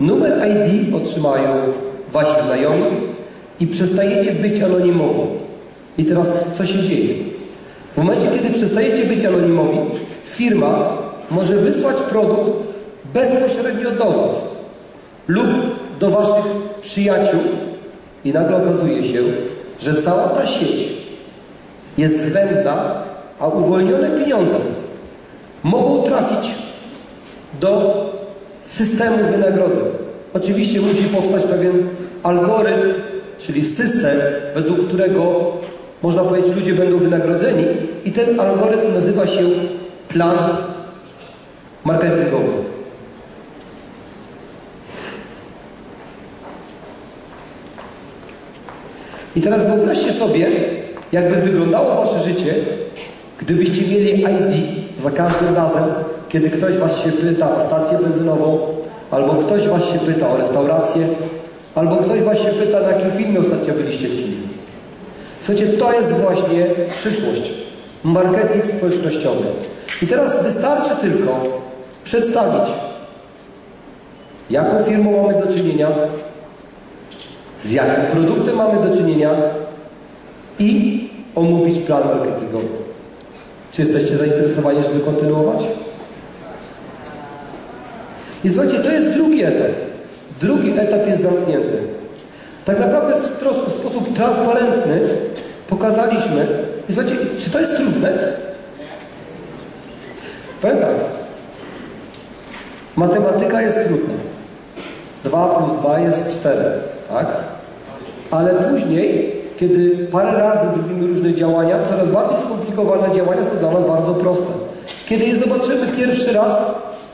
Numer ID otrzymają wasi znajomi i przestajecie być anonimowi. I teraz co się dzieje? W momencie, kiedy przestajecie być anonimowi, firma może wysłać produkt bezpośrednio do Was lub do Waszych przyjaciół i nagle okazuje się, że cała ta sieć jest zbędna, a uwolnione pieniądze mogą trafić do systemu wynagrodzeń. Oczywiście musi powstać pewien algorytm, czyli system, według którego można powiedzieć, ludzie będą wynagrodzeni i ten algorytm nazywa się plan marketingowy. I teraz wyobraźcie sobie, jakby wyglądało wasze życie, gdybyście mieli ID za każdym razem, kiedy ktoś was się pyta o stację benzynową, albo ktoś was się pyta o restaurację, albo ktoś was się pyta, na jakim filmie ostatnio byliście w kinie. Słuchajcie, to jest właśnie przyszłość. Marketing społecznościowy. I teraz wystarczy tylko przedstawić, jaką firmą mamy do czynienia, z jakim produktem mamy do czynienia i omówić plan marketingowy. Czy jesteście zainteresowani, żeby kontynuować? I słuchajcie, to jest drugi etap. Drugi etap jest zamknięty. Tak naprawdę w, sposób transparentny pokazaliśmy, i słuchajcie, czy to jest trudne? Powiem tak. Matematyka jest trudna. 2 plus 2 jest 4, tak? Ale później, kiedy parę razy zrobimy różne działania, coraz bardziej skomplikowane działania są dla nas bardzo proste. Kiedy je zobaczymy pierwszy raz,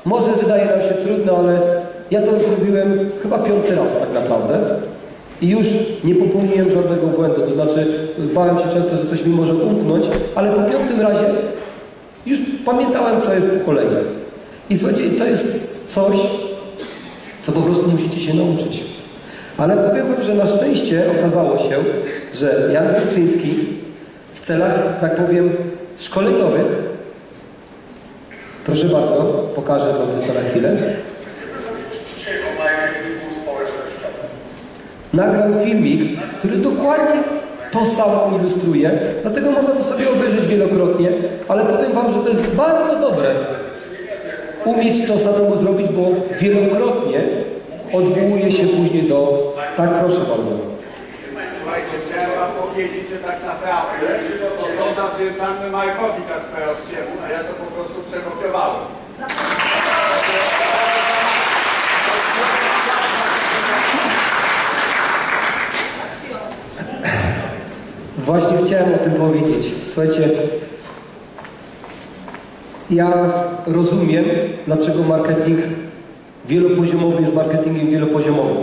może wydaje nam się trudne, ale ja to zrobiłem chyba piąty raz tak naprawdę. I już nie popełniłem żadnego błędu, to znaczy bałem się często, że coś mi może umknąć, ale po piątym razie już pamiętałem, co jest po kolei. I słuchajcie, to jest coś, co po prostu musicie się nauczyć. Ale powiem wam, że na szczęście okazało się, że Jan Wilczyński w celach, tak powiem, szkoleniowych, proszę bardzo, pokażę wam to na chwilę, nagrał filmik, który dokładnie to samo ilustruje, dlatego można to sobie obejrzeć wielokrotnie, ale powiem wam, że to jest bardzo dobre umieć to samemu zrobić, bo wielokrotnie odwołuje się później do... Tak, proszę bardzo. Słuchajcie, chciałem wam powiedzieć, że tak naprawdę to zawdzięczamy Majkowi Kasperowskiemu, a ja to po prostu przekopiowałem. Właśnie chciałem o tym powiedzieć. Słuchajcie, ja rozumiem, dlaczego marketing wielopoziomowy jest marketingiem wielopoziomowym.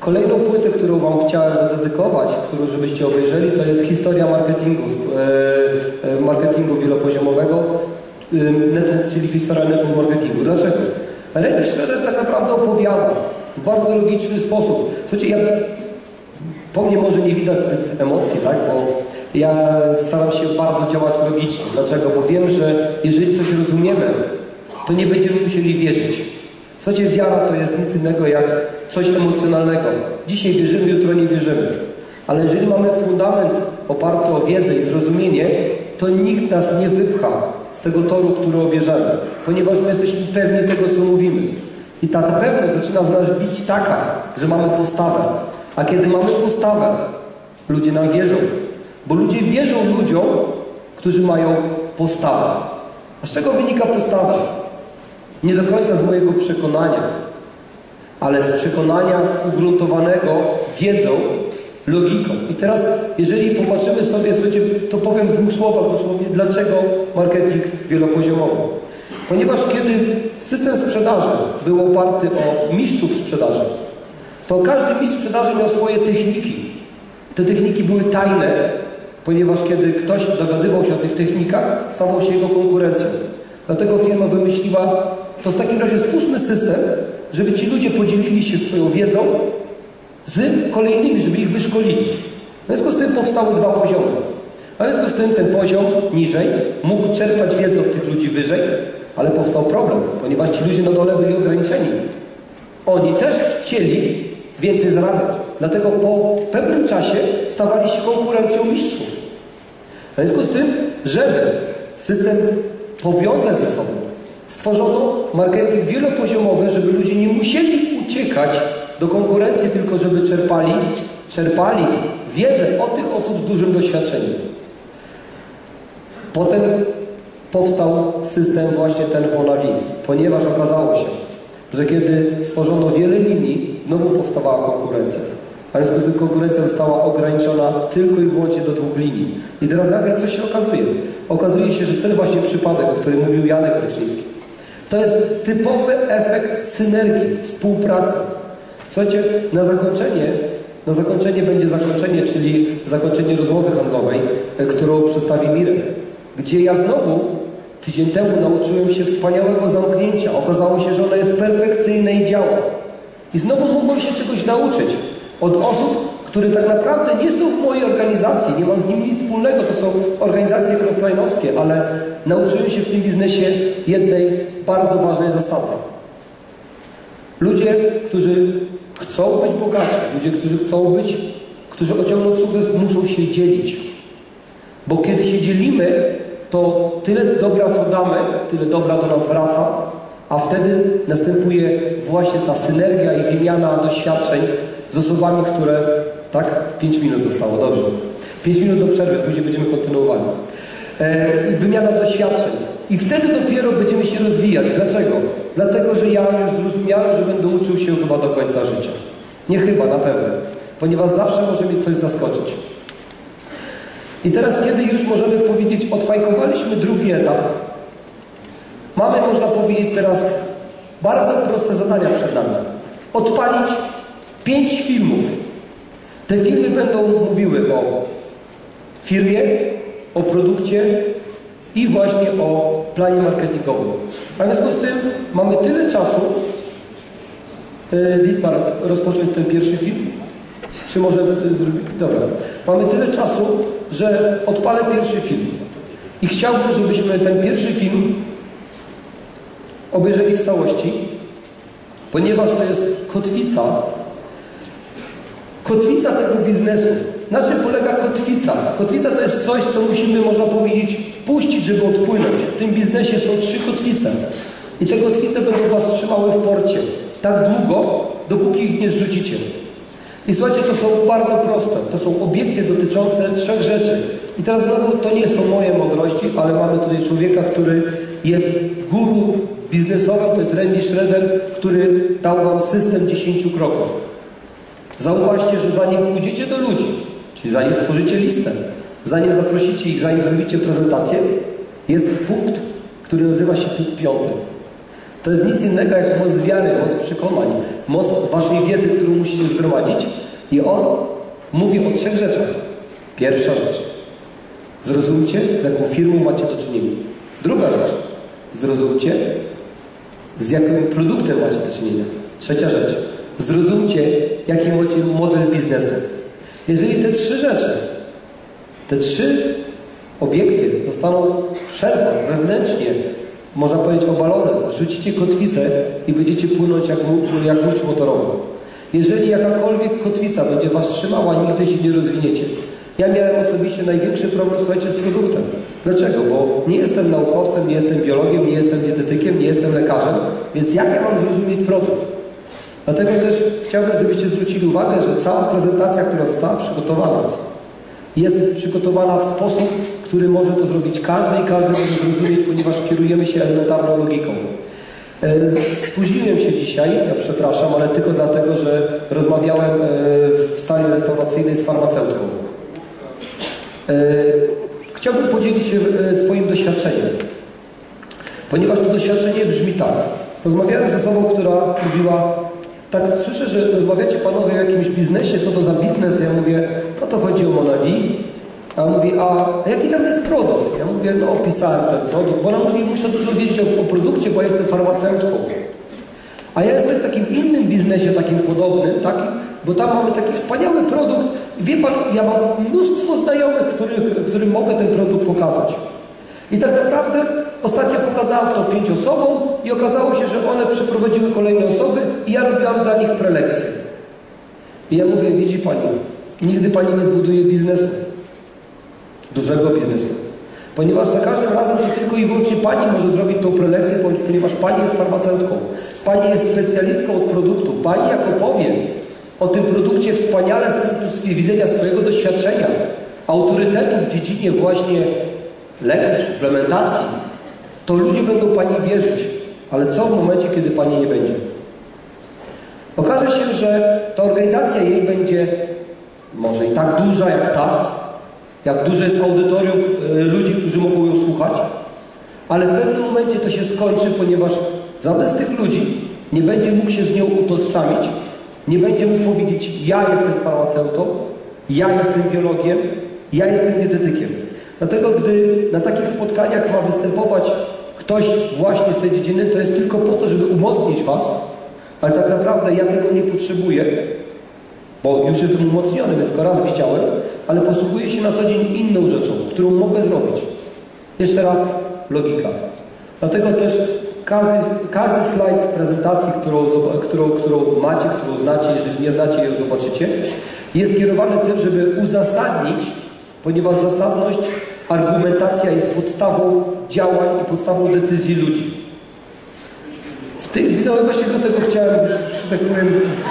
Kolejną płytę, którą Wam chciałem zadedykować, którą żebyście obejrzeli, to jest historia marketingu, e, e, marketingu wielopoziomowego, czyli historia network marketingu. Dlaczego? Randy Schroeder tak naprawdę opowiada w bardzo logiczny sposób. Słuchajcie, ja po mnie może nie widać zbyt emocji, tak? Bo ja staram się bardzo działać logicznie. Dlaczego? Bo wiem, że jeżeli coś rozumiemy, to nie będziemy musieli wierzyć. Słuchajcie, wiara to jest nic innego jak coś emocjonalnego. Dzisiaj wierzymy, jutro nie wierzymy. Ale jeżeli mamy fundament oparty o wiedzę i zrozumienie, to nikt nas nie wypcha z tego toru, który obierzemy, ponieważ my jesteśmy pewni tego, co mówimy. I ta pewność zaczyna z nas bić taka, że mamy postawę. A kiedy mamy postawę, ludzie nam wierzą. Bo ludzie wierzą ludziom, którzy mają postawę. A z czego wynika postawa? Nie do końca z mojego przekonania, ale z przekonania ugruntowanego wiedzą, logiką. I teraz, jeżeli popatrzymy sobie, słuchajcie, to powiem w dwóch słowach dosłownie, dlaczego marketing wielopoziomowy. Ponieważ kiedy system sprzedaży był oparty o mistrzów sprzedaży, to każdy mistrz sprzedaży miał swoje techniki. Te techniki były tajne, ponieważ kiedy ktoś dowiadywał się o tych technikach, stawał się jego konkurencją. Dlatego firma wymyśliła, to w takim razie stwórzmy system, żeby ci ludzie podzielili się swoją wiedzą z kolejnymi, żeby ich wyszkolili. W związku z tym powstały dwa poziomy. A w związku z tym ten poziom niżej mógł czerpać wiedzę od tych ludzi wyżej, ale powstał problem, ponieważ ci ludzie na dole byli ograniczeni. Oni też chcieli więcej zarabiać. Dlatego po pewnym czasie stawali się konkurencją mistrzów. W związku z tym, żeby system powiązać ze sobą, stworzono marketing wielopoziomowy, żeby ludzie nie musieli uciekać do konkurencji, tylko żeby czerpali, czerpali wiedzę o tych osób z dużym doświadczeniem. Potem powstał system właśnie ten Vonavi, ponieważ okazało się, że kiedy stworzono wiele linii, znowu powstawała konkurencja. A w związku z tym konkurencja została ograniczona tylko i wyłącznie do dwóch linii. I teraz nagle coś się okazuje. Okazuje się, że ten właśnie przypadek, o którym mówił Janek Leśnicki, to jest typowy efekt synergii, współpracy. Słuchajcie, na zakończenie, na zakończenie będzie zakończenie, czyli zakończenie rozmowy handlowej, e, którą przedstawi Mirek, gdzie ja znowu tydzień temu nauczyłem się wspaniałego zamknięcia. Okazało się, że ona jest perfekcyjna i działa. I znowu mogłem się czegoś nauczyć od osób, które tak naprawdę nie są w mojej organizacji, nie mam z nimi nic wspólnego, to są organizacje crossline'owskie, ale nauczyłem się w tym biznesie jednej bardzo ważnej zasady. Ludzie, którzy chcą być bogaci, ludzie, którzy chcą być, którzy osiągną sukces, muszą się dzielić. Bo kiedy się dzielimy, to tyle dobra, co damy, tyle dobra do nas wraca, A wtedy następuje właśnie ta synergia i wymiana doświadczeń z osobami, które... Tak? 5 minut zostało, dobrze. 5 minut do przerwy, później będziemy kontynuowali. E, wymiana doświadczeń. I wtedy dopiero będziemy się rozwijać. Dlaczego? Dlatego, że ja już zrozumiałem, że będę uczył się chyba do końca życia. Nie chyba, na pewno. Ponieważ zawsze może mnie coś zaskoczyć. I teraz, kiedy już możemy powiedzieć, odfajkowaliśmy drugi etap, mamy, można powiedzieć, teraz bardzo proste zadania przed nami. Odpalić pięć filmów. Te filmy będą mówiły o firmie, o produkcie i właśnie o planie marketingowym. A w związku z tym mamy tyle czasu, Dietmar, rozpocząć ten pierwszy film? Czy może zrobić? Dobra. Mamy tyle czasu, że odpalę pierwszy film. I chciałbym, żebyśmy ten pierwszy film obejrzeli w całości, ponieważ to jest kotwica, kotwica tego biznesu. Na czym polega kotwica? Kotwica to jest coś, co musimy, można powiedzieć, puścić, żeby odpłynąć. W tym biznesie są trzy kotwice. I te kotwice będą Was trzymały w porcie. Tak długo, dopóki ich nie zrzucicie. I słuchajcie, to są bardzo proste. To są obiekcje dotyczące trzech rzeczy. I teraz znowu to nie są moje mądrości, ale mamy tutaj człowieka, który jest guru biznesowym, to jest Randy Schroeder, który dał Wam system 10 kroków. Zauważcie, że zanim pójdziecie do ludzi, czyli zanim stworzycie listę, zanim zaprosicie ich, zanim zrobicie prezentację, jest punkt, który nazywa się punkt piąty. To jest nic innego jak most wiary, most przekonań, most waszej wiedzy, którą musicie zgromadzić. I on mówi o trzech rzeczach. Pierwsza rzecz. Zrozumcie, z jaką firmą macie do czynienia. Druga rzecz. Zrozumcie, z jakim produktem macie do czynienia. Trzecia rzecz. Zrozumcie, jaki macie model biznesu. Jeżeli te trzy rzeczy, te trzy obiekcje zostaną przez Was wewnętrznie można powiedzieć obalone, rzucicie kotwicę i będziecie płynąć jak, łódź motorowa. Jeżeli jakakolwiek kotwica będzie Was trzymała, nigdy się nie rozwiniecie. Ja miałem osobiście największy problem, słuchajcie, z produktem. Dlaczego? Bo nie jestem naukowcem, nie jestem biologiem, nie jestem dietetykiem, nie jestem lekarzem, więc jak ja mam zrozumieć produkt? Dlatego też chciałbym, żebyście zwrócili uwagę, że cała prezentacja, która została przygotowana, jest przygotowana w sposób, który może to zrobić każdy i każdy może zrozumieć, ponieważ kierujemy się elementarną logiką. E, spóźniłem się dzisiaj, ja przepraszam, ale tylko dlatego, że rozmawiałem e, w sali restauracyjnej z farmaceutką. E, chciałbym podzielić się swoim doświadczeniem, ponieważ to doświadczenie brzmi tak. Rozmawiałem z osobą, która mówiła, tak słyszę, że rozmawiacie panowie o jakimś biznesie, co to za biznes? Ja mówię, no to chodzi o Monavi, a on mówi, a jaki tam jest produkt? Ja mówię, no opisałem ten produkt, bo ona mówi, muszę dużo wiedzieć o, o produkcie, bo jestem farmaceutką. A ja jestem w takim innym biznesie, takim podobnym, takim, bo tam mamy taki wspaniały produkt. Wie Pan, ja mam mnóstwo znajomych, których, którym mogę ten produkt pokazać. I tak naprawdę ostatnio pokazałam to pięć osobom i okazało się, że one przeprowadziły kolejne osoby i ja robiłam dla nich prelekcje. I ja mówię, widzi Pani, nigdy Pani nie zbuduje biznesu dużego biznesu. Ponieważ za każdym razem to tylko i wyłącznie Pani może zrobić tą prelekcję, ponieważ Pani jest farmaceutką. Pani jest specjalistką od produktu. Pani jak opowie o tym produkcie wspaniale z punktu widzenia swojego doświadczenia, autorytetu w dziedzinie właśnie leków, suplementacji, to ludzie będą Pani wierzyć. Ale co w momencie, kiedy Pani nie będzie? Okaże się, że ta organizacja jej będzie może i tak duża jak ta, jak duże jest audytorium e, ludzi, którzy mogą ją słuchać, ale w pewnym momencie to się skończy, ponieważ żaden z tych ludzi nie będzie mógł się z nią utożsamić, nie będzie mógł powiedzieć, ja jestem farmaceutą, ja jestem biologiem, ja jestem dietetykiem. Dlatego, gdy na takich spotkaniach ma występować ktoś właśnie z tej dziedziny, to jest tylko po to, żeby umocnić Was, ale tak naprawdę ja tego nie potrzebuję, bo już jestem umocniony, go raz widziałem, ale posługuję się na co dzień inną rzeczą, którą mogę zrobić. Jeszcze raz, logika. Dlatego też każdy, każdy slajd w prezentacji, którą, którą, którą macie, którą znacie, jeżeli nie znacie, ją zobaczycie, jest kierowany tym, żeby uzasadnić, ponieważ zasadność, argumentacja jest podstawą działań i podstawą decyzji ludzi. Ty, no właśnie do tego chciałem, że tak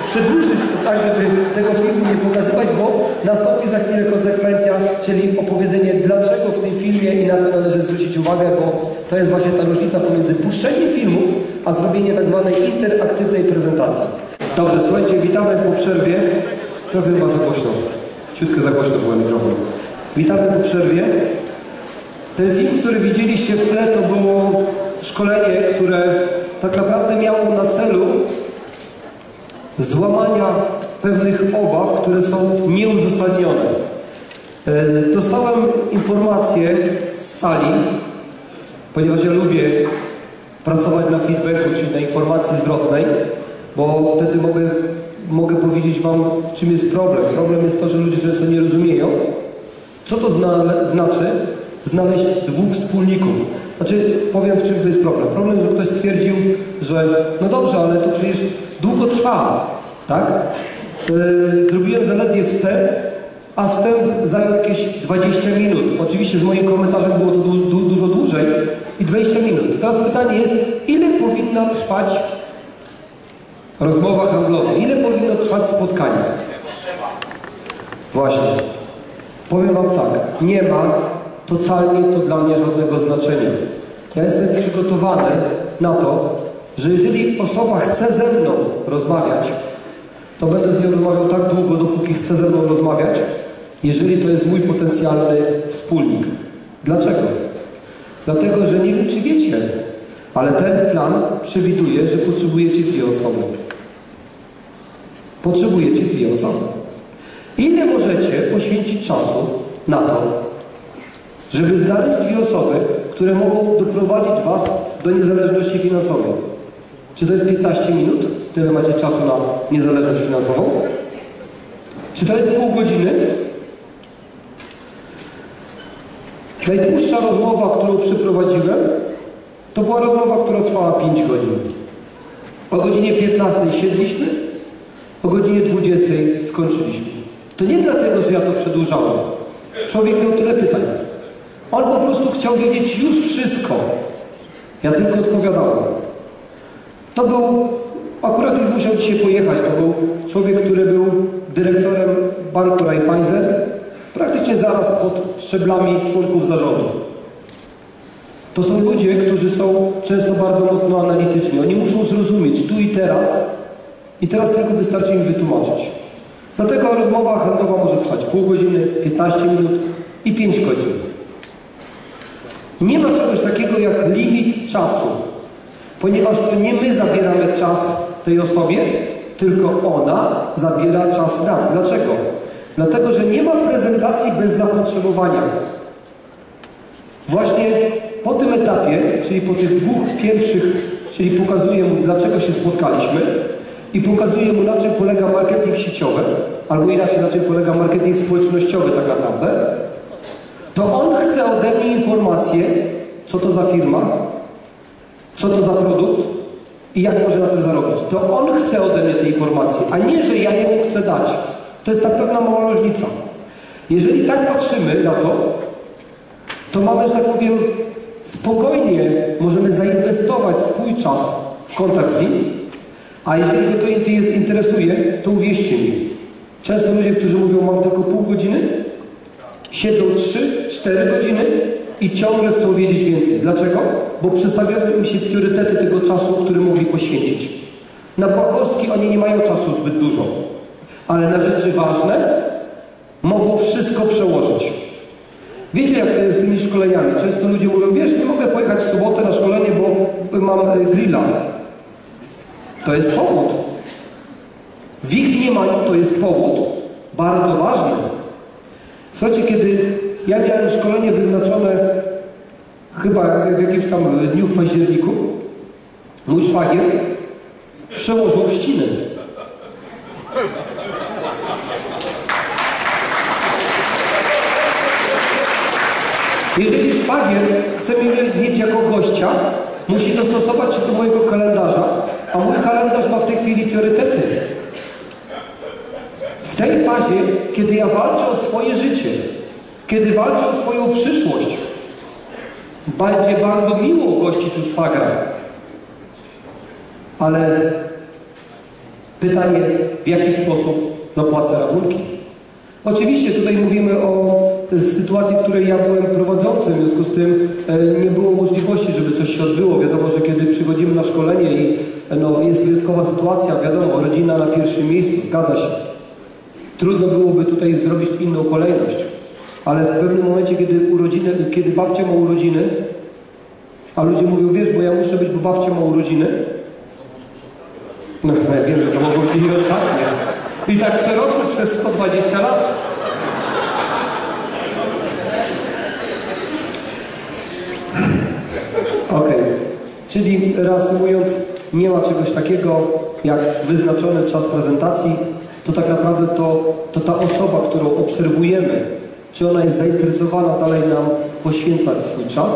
przedłużyć to tak, żeby tego filmu nie pokazywać, bo nastąpi za chwilę konsekwencja, czyli opowiedzenie dlaczego w tym filmie i na co należy zwrócić uwagę, bo to jest właśnie ta różnica pomiędzy puszczeniem filmów, a zrobienie tak zwanej interaktywnej prezentacji. Dobrze, słuchajcie, witamy po przerwie. Trochę chyba za głośno. Ciutkę za głośno był mikrofon. Witamy po przerwie. Ten film, który widzieliście w tle, to było szkolenie, które tak naprawdę miało na celu złamania pewnych obaw, które są nieuzasadnione. E, Dostałem informację z sali, ponieważ ja lubię pracować na feedbacku, czyli na informacji zwrotnej, bo wtedy mogę, mogę powiedzieć Wam, w czym jest problem. Problem jest to, że ludzie często nie rozumieją, co to zna, znaczy znaleźć dwóch wspólników. Znaczy, powiem w czym to jest problem. Problem, że ktoś stwierdził, że no dobrze, ale to przecież długo trwa, tak? Yy, zrobiłem zaledwie wstęp, a wstęp zajął jakieś 20 minut. Oczywiście z moim komentarzem było to du du dużo dłużej i 20 minut. Teraz pytanie jest, ile powinna trwać rozmowa handlowa? Ile powinno trwać spotkanie? Właśnie. Powiem Wam tak, nie ma totalnie to dla mnie żadnego znaczenia. Ja jestem przygotowany na to, że jeżeli osoba chce ze mną rozmawiać, to będę z nią rozmawiał tak długo, dopóki chce ze mną rozmawiać, jeżeli to jest mój potencjalny wspólnik. Dlaczego? Dlatego, że nie wiem, czy wiecie, ale ten plan przewiduje, że potrzebujecie dwie osoby. Potrzebujecie dwie osoby. Ile możecie poświęcić czasu na to, żeby znaleźć dwie osoby, które mogą doprowadzić Was do niezależności finansowej? Czy to jest 15 minut? Tyle macie czasu na niezależność finansową? Czy to jest pół godziny? Najdłuższa rozmowa, którą przeprowadziłem, to była rozmowa, która trwała 5 godzin. O godzinie 15 siedliśmy, o godzinie 20 skończyliśmy. To nie dlatego, że ja to przedłużałem. Człowiek miał tyle pytań. On po prostu chciał wiedzieć już wszystko. Ja tylko odpowiadałem. To był, akurat już musiał dzisiaj pojechać, to był człowiek, który był dyrektorem banku Raiffeisen, praktycznie zaraz pod szczeblami członków zarządu. To są ludzie, którzy są często bardzo mocno analityczni. Oni muszą zrozumieć tu i teraz i teraz tylko wystarczy im wytłumaczyć. Dlatego rozmowa handlowa może trwać pół godziny, 15 minut i 5 godzin. Nie ma czegoś takiego jak limit czasu, ponieważ to nie my zabieramy czas tej osobie, tylko ona zabiera czas nam. Dlaczego? Dlatego, że nie ma prezentacji bez zapotrzebowania. Właśnie po tym etapie, czyli po tych dwóch pierwszych, czyli pokazuję mu, dlaczego się spotkaliśmy i pokazuję mu, na czym polega marketing sieciowy, albo inaczej, na czym polega marketing społecznościowy tak naprawdę, to on chce ode mnie informację, co to za firma, co to za produkt i jak może na tym zarobić. To on chce ode mnie te informacje, a nie, że ja jemu chcę dać. To jest tak pewna mała różnica. Jeżeli tak patrzymy na to, to mamy, że tak powiem, spokojnie możemy zainwestować swój czas w kontakt z nim, a jeżeli go to interesuje, to uwierzcie mi, często ludzie, którzy mówią, mam tylko pół godziny, siedzą 3-4 godziny i ciągle chcą wiedzieć więcej. Dlaczego? Bo przedstawiają im się priorytety tego czasu, który mogli poświęcić. Na płakostki oni nie mają czasu zbyt dużo, ale na rzeczy ważne mogą wszystko przełożyć. Wiecie, jak to jest z tymi szkoleniami? Często ludzie mówią, wiesz, nie mogę pojechać w sobotę na szkolenie, bo mam e, grilla. To jest powód. W ich mniemaniu to jest powód bardzo ważny. Słuchajcie, kiedy ja miałem szkolenie wyznaczone chyba w jakimś tam dniu w październiku, mój szwagier przełożył ścinę. Jeżeli szwagier chce mnie mieć jako gościa, musi dostosować się do mojego kalendarza, a mój kalendarz ma w tej chwili priorytety. W tej fazie, kiedy ja walczę o swoje życie, kiedy walczę o swoją przyszłość, będzie bardzo miło gościć u szwagra. ale pytanie, w jaki sposób zapłacę rachunki. Oczywiście tutaj mówimy o sytuacji, w której ja byłem prowadzącym, w związku z tym e, nie było możliwości, żeby coś się odbyło. Wiadomo, że kiedy przychodzimy na szkolenie i e, no, jest wyjątkowa sytuacja, wiadomo, rodzina na pierwszym miejscu, zgadza się. Trudno byłoby tutaj zrobić inną kolejność, ale w pewnym momencie, kiedy, urodziny, kiedy babcia ma urodziny, a ludzie mówią, wiesz, bo ja muszę być, bo babcia ma urodziny, no ja wiem, że to mogą być i ostatnie. I tak co roku przez 120 lat. Okej. Czyli reasumując, nie ma czegoś takiego jak wyznaczony czas prezentacji. To tak naprawdę to, to ta osoba, którą obserwujemy, czy ona jest zainteresowana dalej nam poświęcać swój czas,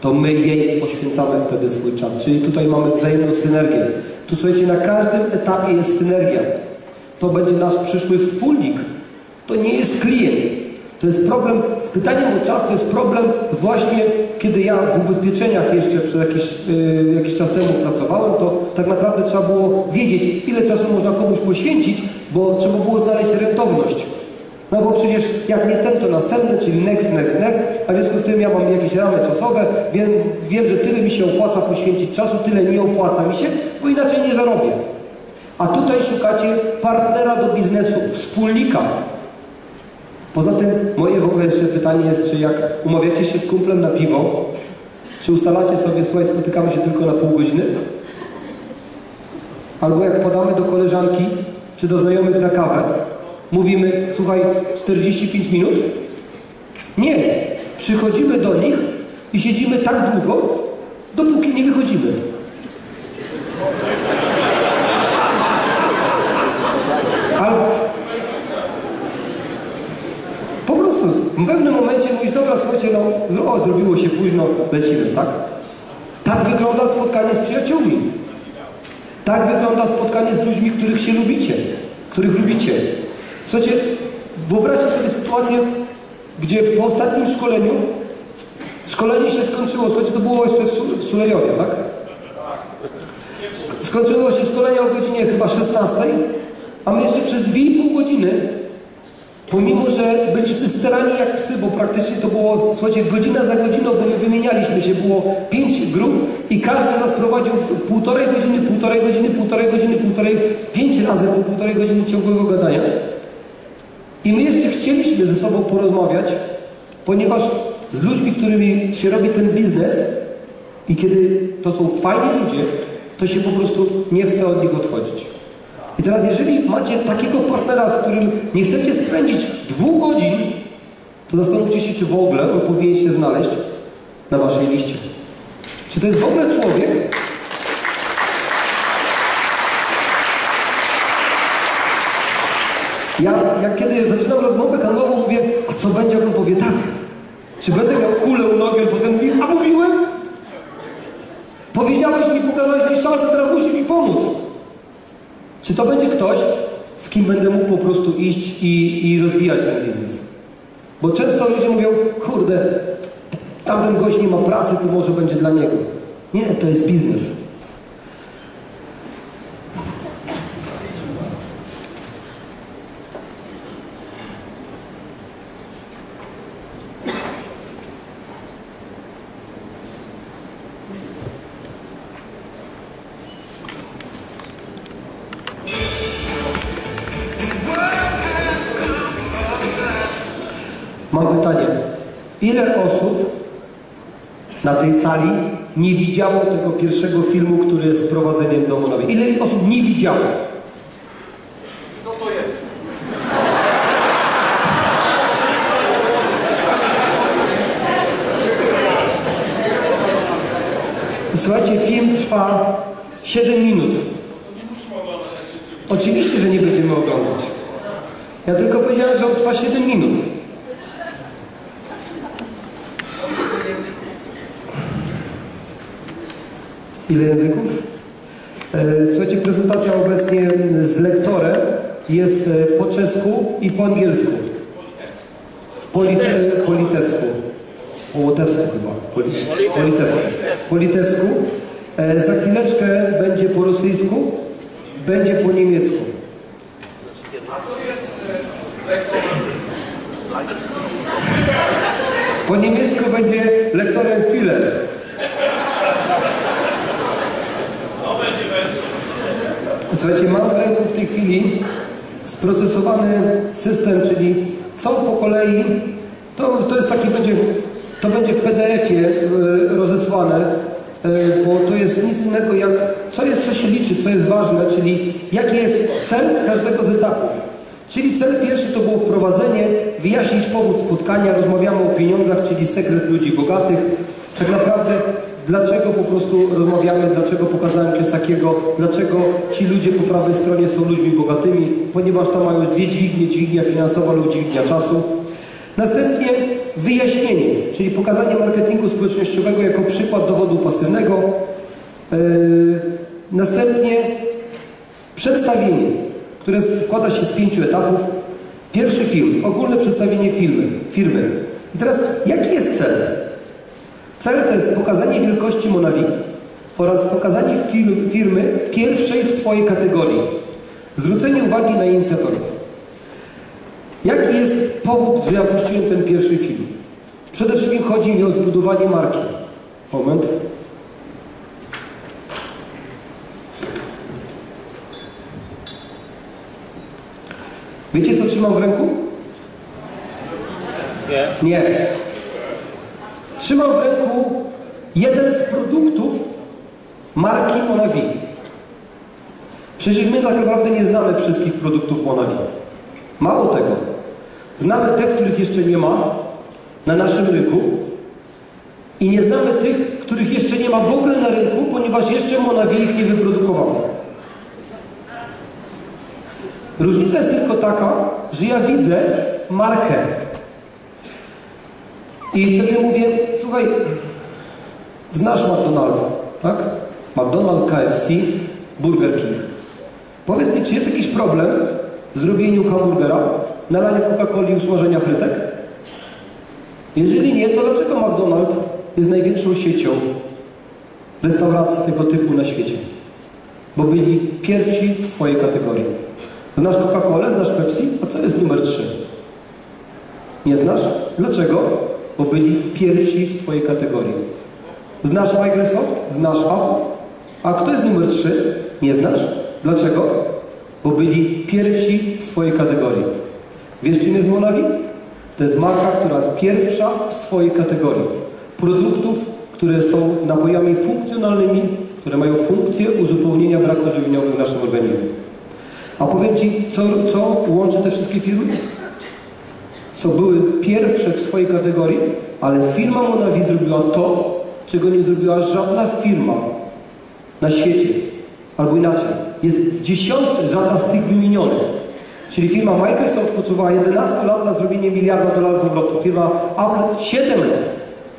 to my jej poświęcamy wtedy swój czas. Czyli tutaj mamy wzajemną synergię. Tu słuchajcie, na każdym etapie jest synergia. To będzie nasz przyszły wspólnik. To nie jest klient. To jest problem, z pytaniem o czas to jest problem właśnie, kiedy ja w ubezpieczeniach jeszcze przez jakiś, yy, jakiś czas temu pracowałem, to tak naprawdę trzeba było wiedzieć, ile czasu można komuś poświęcić, bo trzeba było znaleźć rentowność. No bo przecież jak nie ten, to następny, czyli next, next, next, a w związku z tym ja mam jakieś ramy czasowe, wiem, wiem, że tyle mi się opłaca poświęcić czasu, tyle nie opłaca mi się, bo inaczej nie zarobię. A tutaj szukacie partnera do biznesu, wspólnika. Poza tym moje w ogóle jeszcze pytanie jest, czy jak umawiacie się z kumplem na piwo, czy ustalacie sobie, słuchaj, spotykamy się tylko na pół godziny? Albo jak podamy do koleżanki, czy do znajomych na kawę, mówimy, słuchaj, 45 minut? Nie. Przychodzimy do nich i siedzimy tak długo, dopóki nie wychodzimy. Albo po prostu w pewnym momencie mówisz, dobra, słuchajcie, no, zrobiło się późno, lecimy, tak? Tak wygląda spotkanie z przyjaciółmi. Tak wygląda spotkanie z ludźmi, których się lubicie, których lubicie. Słuchajcie, wyobraźcie sobie sytuację, gdzie po ostatnim szkoleniu, szkolenie się skończyło, słuchajcie, to było jeszcze w Su- w Suleriowie, tak? Sk- Skończyło się szkolenie o godzinie chyba 16, a my jeszcze przez 2,5 godziny, pomimo, że byliśmy starani jak psy, bo praktycznie to było, słuchajcie, godzina za godziną, bo my wymienialiśmy się, było pięć grup i każdy nas prowadził półtorej godziny, półtorej godziny, półtorej godziny, półtorej, pięć razy po półtorej godziny ciągłego gadania. I my jeszcze chcieliśmy ze sobą porozmawiać, ponieważ z ludźmi, którymi się robi ten biznes i kiedy to są fajni ludzie, to się po prostu nie chce od nich odchodzić. I teraz jeżeli macie takiego partnera, z którym nie chcecie spędzić dwóch godzin, to zastanówcie się, czy w ogóle on powinien się znaleźć na waszej liście. Czy to jest w ogóle człowiek, Ja, jak kiedy zaczynam rozmowę handlową, mówię, a co będzie, jak on powie tak? Czy będę miał kulę u nogi, potem mówi, a mówiłem? Powiedziałeś mi, pokazałeś mi szansę, teraz musi mi pomóc. Czy to będzie ktoś, z kim będę mógł po prostu iść i, i rozwijać ten biznes? Bo często ludzie mówią, kurde, tamten gość nie ma pracy, to może będzie dla niego. Nie, to jest biznes. Widziało tego pierwszego filmu, który jest wprowadzeniem do Monowej? Ile osób nie widziało? Kto to jest? Słuchajcie, film trwa 7 minut. Oczywiście, że nie będziemy oglądać. Ja tylko powiedziałem, że on trwa 7 minut. Ile języków? E, Słuchajcie, prezentacja obecnie z lektorem jest e, po czesku i po angielsku. Po, lite, po litewsku. Po łotewsku chyba. Po, li- po litewsku. Po litewsku. E, za chwileczkę będzie po rosyjsku, będzie po niemiecku. Po niemiecku będzie lektorem Filler. Słuchajcie, mam w ręku w tej chwili sprocesowany system, czyli są po kolei, to, to jest taki będzie, to będzie w PDF-ie e, rozesłane, e, bo to jest nic innego jak, co jest, co się liczy, co jest ważne, czyli jaki jest cel każdego z etapów. Czyli cel pierwszy to było wprowadzenie, wyjaśnić powód spotkania, rozmawiamy o pieniądzach, czyli sekret ludzi bogatych. Tak naprawdę dlaczego po prostu rozmawiamy, dlaczego pokazałem Kiosakiego, dlaczego ci ludzie po prawej stronie są ludźmi bogatymi, ponieważ tam mają dwie dźwignie, dźwignia finansowa lub dźwignia czasu. Następnie wyjaśnienie, czyli pokazanie marketingu społecznościowego jako przykład dowodu pasywnego. Yy, następnie przedstawienie, które składa się z pięciu etapów. Pierwszy film, ogólne przedstawienie firmy. firmy. I teraz, jaki jest cel? Cel to jest pokazanie wielkości Monawi oraz pokazanie firm, firmy pierwszej w swojej kategorii. Zwrócenie uwagi na inicjatorów. Jaki jest powód, że ja puściłem ten pierwszy film? Przede wszystkim chodzi mi o zbudowanie marki. Moment. Wiecie, co trzymam w ręku? Nie. Nie. Trzymam w ręku jeden z produktów marki Monavi. Przecież my tak naprawdę nie znamy wszystkich produktów Monavi. Mało tego. Znamy te, których jeszcze nie ma na naszym rynku i nie znamy tych, których jeszcze nie ma w ogóle na rynku, ponieważ jeszcze Monavi ich nie wyprodukowało. Różnica jest tylko taka, że ja widzę markę. I wtedy mówię, słuchaj, znasz McDonalda, tak? McDonald's, KFC, Burger King. Powiedz mi, czy jest jakiś problem w zrobieniu hamburgera, nalania Coca-Coli i usmażenia frytek? Jeżeli nie, to dlaczego McDonald's jest największą siecią restauracji tego typu na świecie? Bo byli pierwsi w swojej kategorii. Znasz Coca-Colę, znasz Pepsi? A co jest numer 3? Nie znasz? Dlaczego? Bo byli pierwsi w swojej kategorii. Znasz Microsoft? Znasz Apple? A kto jest numer 3? Nie znasz? Dlaczego? Bo byli pierwsi w swojej kategorii. Wiesz, czym jest Monavi? To jest marka, która jest pierwsza w swojej kategorii. Produktów, które są napojami funkcjonalnymi, które mają funkcję uzupełnienia braku żywieniowego w naszym organizmie. A powiem Ci, co, co łączy te wszystkie firmy? Co były pierwsze w swojej kategorii, ale firma Monavi zrobiła to, czego nie zrobiła żadna firma na świecie. Albo inaczej, jest w dziesiątce żadna z tych wymienionych. Czyli firma Microsoft potrzebowała 11 lat na zrobienie miliarda dolarów obrotu. Firma Apple 7 lat.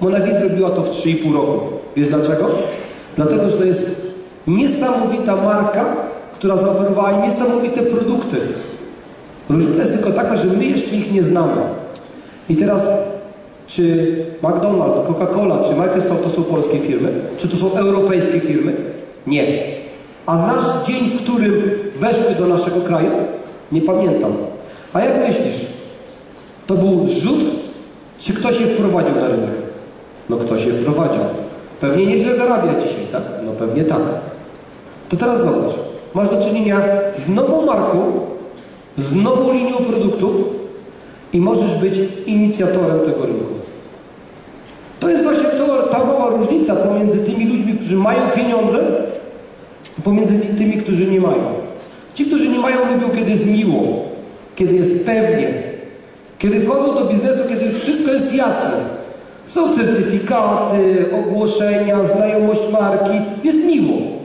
Monavi zrobiła to w 3,5 roku. Wiesz dlaczego? Dlatego, że to jest niesamowita marka, która zaoferowała niesamowite produkty. Różnica jest tylko taka, że my jeszcze ich nie znamy. I teraz, czy McDonald's, Coca-Cola, czy Microsoft to są polskie firmy? Czy to są europejskie firmy? Nie. A znasz dzień, w którym weszły do naszego kraju? Nie pamiętam. A jak myślisz? To był rzut, czy ktoś się wprowadził na rynek? No ktoś się wprowadził. Pewnie nieźle zarabia dzisiaj, tak? No pewnie tak. To teraz zobacz. Masz do czynienia z nową marką, z nową linią produktów i możesz być inicjatorem tego rynku. To jest właśnie to, ta mała różnica pomiędzy tymi ludźmi, którzy mają pieniądze, i pomiędzy tymi, którzy nie mają. Ci, którzy nie mają, lubią, kiedy jest miło, kiedy jest pewnie, kiedy wchodzą do biznesu, kiedy wszystko jest jasne. Są certyfikaty, ogłoszenia, znajomość marki, jest miło.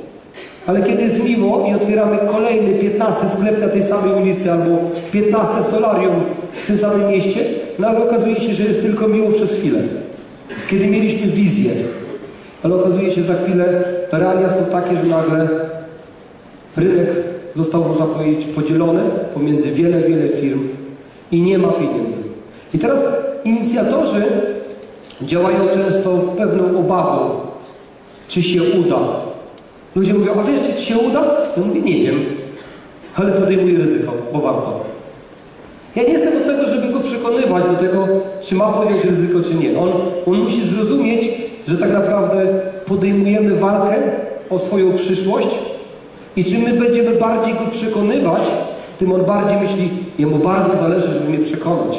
Ale kiedy jest miło i otwieramy kolejny 15 sklep na tej samej ulicy albo 15 solarium w tym samym mieście, no ale okazuje się, że jest tylko miło przez chwilę. Kiedy mieliśmy wizję, ale okazuje się za chwilę, realia są takie, że nagle rynek został, można powiedzieć, podzielony pomiędzy wiele, wiele firm i nie ma pieniędzy. I teraz inicjatorzy działają często w pewną obawą, czy się uda, Ludzie mówią, a wiesz, czy ci się uda? Ja mówię, nie wiem, ale podejmuję ryzyko, bo warto. Ja nie jestem od tego, żeby go przekonywać do tego, czy ma podjąć ryzyko, czy nie. On, on musi zrozumieć, że tak naprawdę podejmujemy walkę o swoją przyszłość i czym my będziemy bardziej go przekonywać, tym on bardziej myśli, jemu bardzo zależy, żeby mnie przekonać.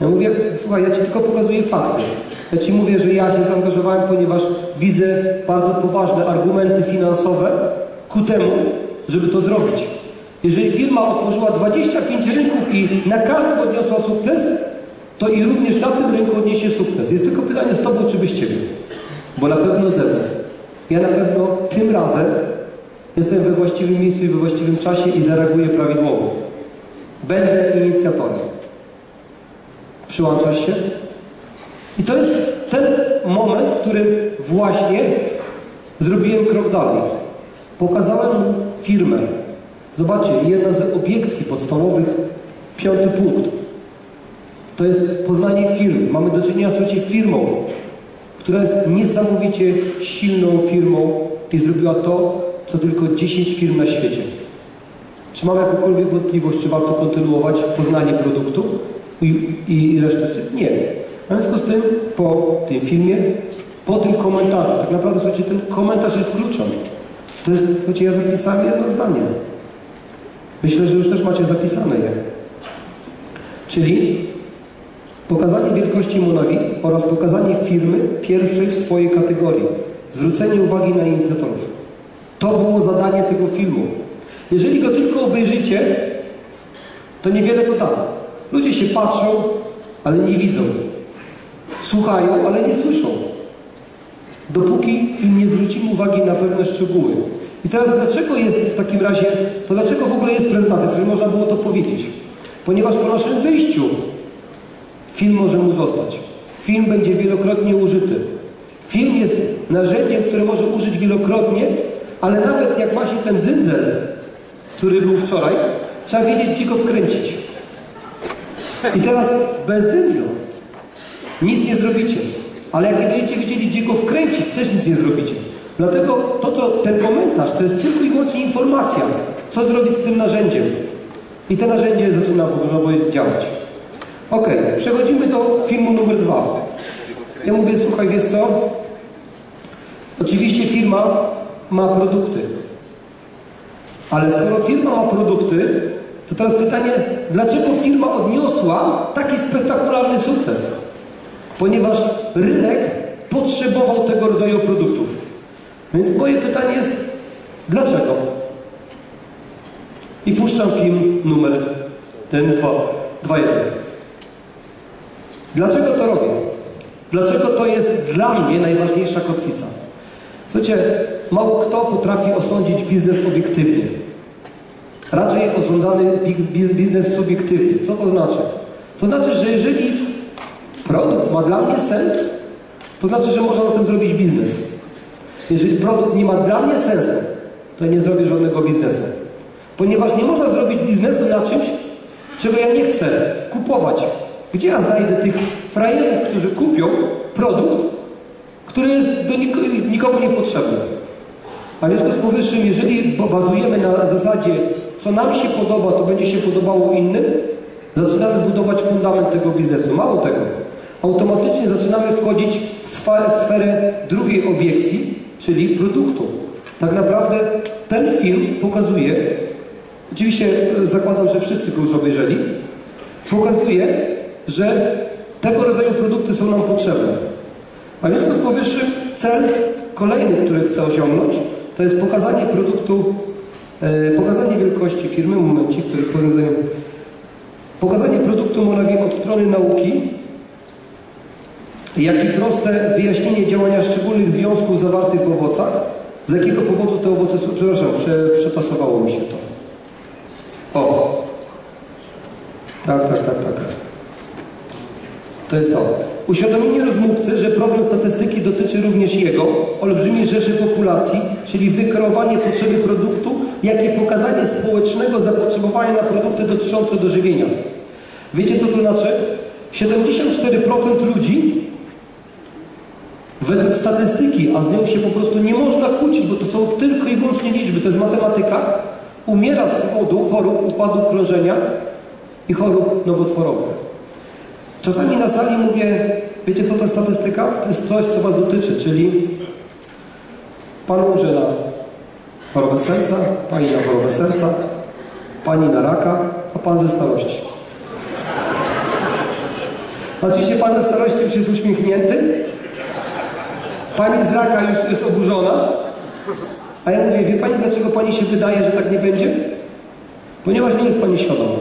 Ja mówię, słuchaj, ja Ci tylko pokazuję fakty. Ja Ci mówię, że ja się zaangażowałem, ponieważ widzę bardzo poważne argumenty finansowe ku temu, żeby to zrobić. Jeżeli firma otworzyła 25 rynków i na każdym odniosła sukces, to i również na tym rynku odniesie sukces. Jest tylko pytanie z Tobą, czy bez Ciebie. Bo na pewno ze mną. Ja na pewno tym razem jestem we właściwym miejscu i we właściwym czasie i zareaguję prawidłowo. Będę inicjatorem. Przyłączasz się? I to jest ten moment, w którym właśnie zrobiłem krok dalej. Pokazałem firmę. Zobaczcie, jedna z obiekcji podstawowych, piąty punkt. To jest poznanie firmy. Mamy do czynienia słuchajcie, firmą, która jest niesamowicie silną firmą i zrobiła to, co tylko 10 firm na świecie. Czy mam jakąkolwiek wątpliwość, czy warto kontynuować poznanie produktu i, i, resztę? Nie. W związku z tym, po tym filmie, po tym komentarzu, tak naprawdę, słuchajcie, ten komentarz jest kluczem. To jest, słuchajcie, ja zapisałem jedno zdanie. Myślę, że już też macie zapisane je. Czyli pokazanie wielkości Monawi oraz pokazanie firmy pierwszej w swojej kategorii. Zwrócenie uwagi na inicjatorów. To było zadanie tego filmu. Jeżeli go tylko obejrzycie, to niewiele to da. Ludzie się patrzą, ale nie widzą. Słuchają, ale nie słyszą. Dopóki im nie zwrócimy uwagi na pewne szczegóły. I teraz dlaczego jest w takim razie, to dlaczego w ogóle jest prezentacja, żeby można było to powiedzieć? Ponieważ po naszym wyjściu film może mu zostać. Film będzie wielokrotnie użyty. Film jest narzędziem, które może użyć wielokrotnie, ale nawet jak ma się ten dzyndzel, który był wczoraj, trzeba wiedzieć, gdzie go wkręcić. I teraz bez dzyndzla nic nie zrobicie. Ale jak nie będziecie wiedzieli, gdzie go wkręcić, też nic nie zrobicie. Dlatego to, co ten komentarz, to jest tylko i wyłącznie informacja, co zrobić z tym narzędziem. I to narzędzie zaczyna, powiedzieć, działać. Ok, przechodzimy do filmu numer dwa. Ja mówię, słuchaj, wiesz co? Oczywiście firma ma produkty. Ale skoro firma ma produkty, to teraz pytanie, dlaczego firma odniosła taki spektakularny sukces? Ponieważ rynek potrzebował tego rodzaju produktów. Więc moje pytanie jest, dlaczego? I puszczam film numer ten 2, 1. Dlaczego to robię? Dlaczego to jest dla mnie najważniejsza kotwica? Słuchajcie, mało kto potrafi osądzić biznes obiektywnie. Raczej osądzany biznes subiektywnie. Co to znaczy? To znaczy, że jeżeli produkt ma dla mnie sens, to znaczy, że można na tym zrobić biznes. Jeżeli produkt nie ma dla mnie sensu, to ja nie zrobię żadnego biznesu. Ponieważ nie można zrobić biznesu na czymś, czego ja nie chcę kupować. Gdzie ja znajdę tych frajerów, którzy kupią produkt, który jest do nikomu niepotrzebny? A w związku z powyższym, jeżeli bazujemy na zasadzie, co nam się podoba, to będzie się podobało innym, zaczynamy budować fundament tego biznesu. Mało tego, automatycznie zaczynamy wchodzić w sferę drugiej obiekcji, czyli produktu. Tak naprawdę ten film pokazuje, oczywiście zakładam, że wszyscy go już obejrzeli, pokazuje, że tego rodzaju produkty są nam potrzebne. A w związku z powyższym cel kolejny, który chcę osiągnąć, to jest pokazanie produktu, pokazanie wielkości firmy, momencik, który pokazanie, pokazanie produktu Monawi od strony nauki, jak i proste wyjaśnienie działania szczególnych związków zawartych w owocach, z jakiego powodu te owoce są, przepraszam, prze, przetasowało mi się to. O. Tak, tak, tak, tak. To jest to. Uświadomienie rozmówcy, że problem statystyki dotyczy również jego, olbrzymiej rzeszy populacji, czyli wykreowanie potrzeby produktu, jak i pokazanie społecznego zapotrzebowania na produkty dotyczące dożywienia. Wiecie co to znaczy? 74% ludzi według statystyki, a z nią się po prostu nie można kłócić, bo to są tylko i wyłącznie liczby, to jest matematyka, umiera z powodu chorób układu krążenia i chorób nowotworowych. Czasami na sali mówię, wiecie co to statystyka? To jest coś, co Was dotyczy, czyli Pan umrze na chorobę serca, Pani na chorobę serca, Pani na raka, a Pan ze starości. Oczywiście Pan ze starości już jest uśmiechnięty, Pani z raka już jest oburzona, a ja mówię, wie Pani, dlaczego Pani się wydaje, że tak nie będzie? Ponieważ nie jest Pani świadoma.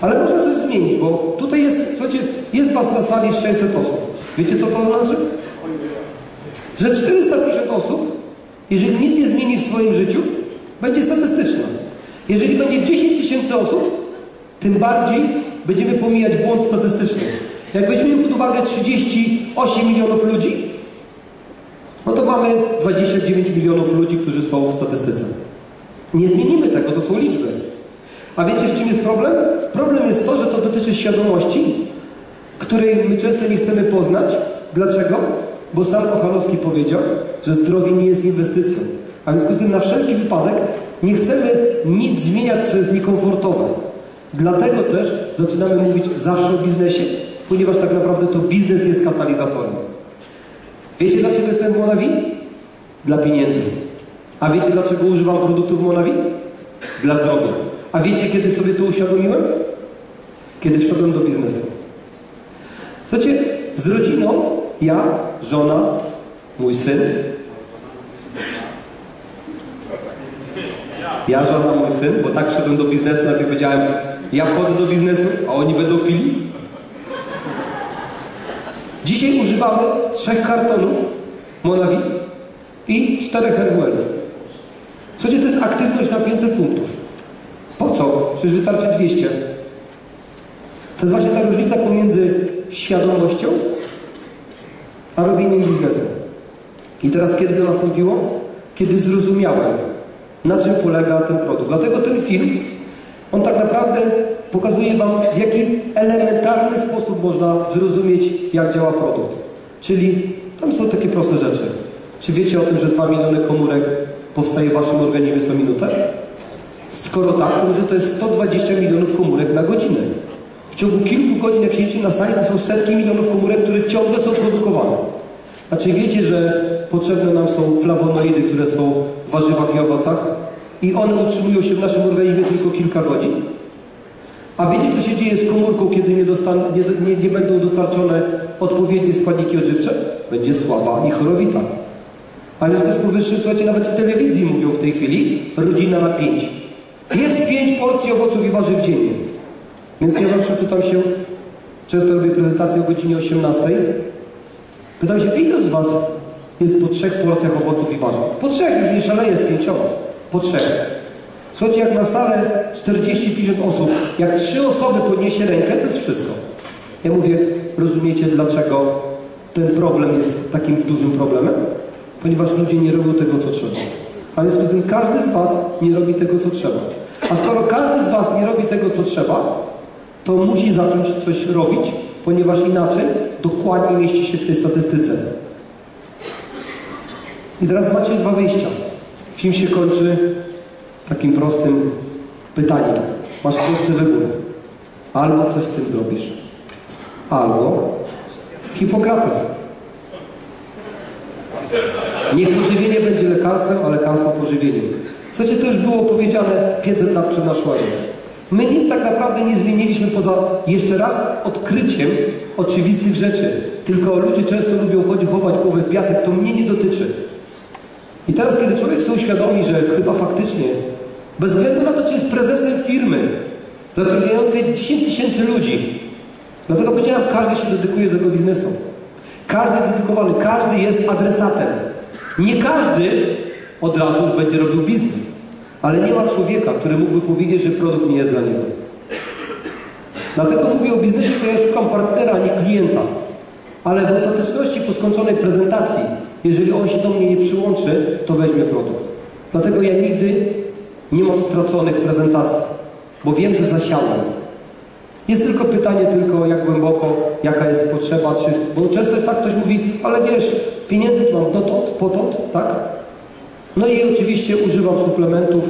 Ale można coś zmienić, bo tutaj jest, słuchajcie, jest Was na sali 600 osób. Wiecie co to znaczy? Że 450 osób, jeżeli nic nie zmieni w swoim życiu, będzie statystyczna. Jeżeli będzie 10 tysięcy osób, tym bardziej będziemy pomijać błąd statystyczny. Jak weźmiemy pod uwagę 38 milionów ludzi, no to mamy 29 milionów ludzi, którzy są w statystyce. Nie zmienimy tego, to są liczby. A wiecie, w czym jest problem? Problem jest to, że to dotyczy świadomości, której my często nie chcemy poznać. Dlaczego? Bo sam Ochanowski powiedział, że zdrowie nie jest inwestycją. A w związku z tym na wszelki wypadek nie chcemy nic zmieniać, co jest niekomfortowe. Dlatego też zaczynamy mówić zawsze o biznesie, ponieważ tak naprawdę to biznes jest katalizatorem. Wiecie dlaczego jestem w Monawi? Dla pieniędzy. A wiecie dlaczego używam produktów Monawi? Dla zdrowia. A wiecie kiedy sobie to uświadomiłem? Kiedy wszedłem do biznesu. Słuchajcie, z rodziną, ja, żona, mój syn, ja, żona, mój syn, bo tak wszedłem do biznesu, najpierw powiedziałem, ja wchodzę do biznesu, a oni będą pili. Dzisiaj używamy trzech kartonów Monavi i czterech RWL. Słuchajcie, to jest aktywność na 500 punktów. Po co? Przecież wystarczy 200. To jest właśnie ta różnica pomiędzy świadomością a robieniem biznesu. I teraz kiedy to nastąpiło? Kiedy zrozumiałem, na czym polega ten produkt. Dlatego ten film, on tak naprawdę pokazuje Wam, w jaki elementarny sposób można zrozumieć, jak działa produkt. Czyli tam są takie proste rzeczy. Czy wiecie o tym, że 2 miliony komórek powstaje w Waszym organizmie co minutę? Skoro tak, to że to jest 120 milionów komórek na godzinę. W ciągu kilku godzin, jak siedzicie na sali, to są setki milionów komórek, które ciągle są produkowane. Znaczy wiecie, że potrzebne nam są flawonoidy, które są w warzywach i owocach i one utrzymują się w naszym organizmie tylko kilka godzin? A wiecie, co się dzieje z komórką, kiedy nie, dostan- nie, nie, nie będą dostarczone odpowiednie składniki odżywcze? Będzie słaba i chorowita. Ale w związku z powyższym, słuchajcie, nawet w telewizji mówią w tej chwili, rodzina na pięć. Jest pięć porcji owoców i warzyw dziennie. Więc ja zawsze pytam się, często robię prezentację o godzinie 18. Pytam się, ile z Was jest po trzech porcjach owoców i warzyw? Po trzech, już nie szaleję z pięcioma. Po trzech. Słuchajcie, jak na salę 40-50 osób, jak trzy osoby podniesie rękę, to jest wszystko. Ja mówię, rozumiecie dlaczego ten problem jest takim dużym problemem? Ponieważ ludzie nie robią tego, co trzeba. A w związku z tym każdy z Was nie robi tego, co trzeba. A skoro każdy z Was nie robi tego, co trzeba, to musi zacząć coś robić, ponieważ inaczej dokładnie mieści się w tej statystyce. I teraz macie dwa wyjścia. Film się kończy takim prostym pytaniem. Masz prosty wybór. Albo coś z tym zrobisz, albo Hipokrates. Niech pożywienie będzie lekarstwem, a lekarstwo pożywieniem. Słuchajcie, to już było powiedziane 500 lat przed naszą. My nic tak naprawdę nie zmieniliśmy poza jeszcze raz odkryciem oczywistych rzeczy. Tylko ludzie często lubią chodzić, chować głowę w piasek, to mnie nie dotyczy. I teraz, kiedy człowiek sobie uświadomi, że chyba faktycznie, bez względu na to, czy jest prezesem firmy, zatrudniającej 10 tysięcy ludzi, dlatego powiedziałem, każdy się dedykuje do tego biznesu. Każdy dedykowany, każdy jest adresatem. Nie każdy od razu będzie robił biznes. Ale nie ma człowieka, który mógłby powiedzieć, że produkt nie jest dla niego. Dlatego mówię o biznesie, to ja szukam partnera, a nie klienta. Ale w ostateczności po skończonej prezentacji, jeżeli on się do mnie nie przyłączy, to weźmie produkt. Dlatego ja nigdy nie mam straconych prezentacji, bo wiem, że zasiałem. Jest tylko pytanie tylko jak głęboko, jaka jest potrzeba, czy, bo często jest tak, ktoś mówi, ale wiesz, pieniędzy mam dotąd, potąd, tak? No i oczywiście używam suplementów,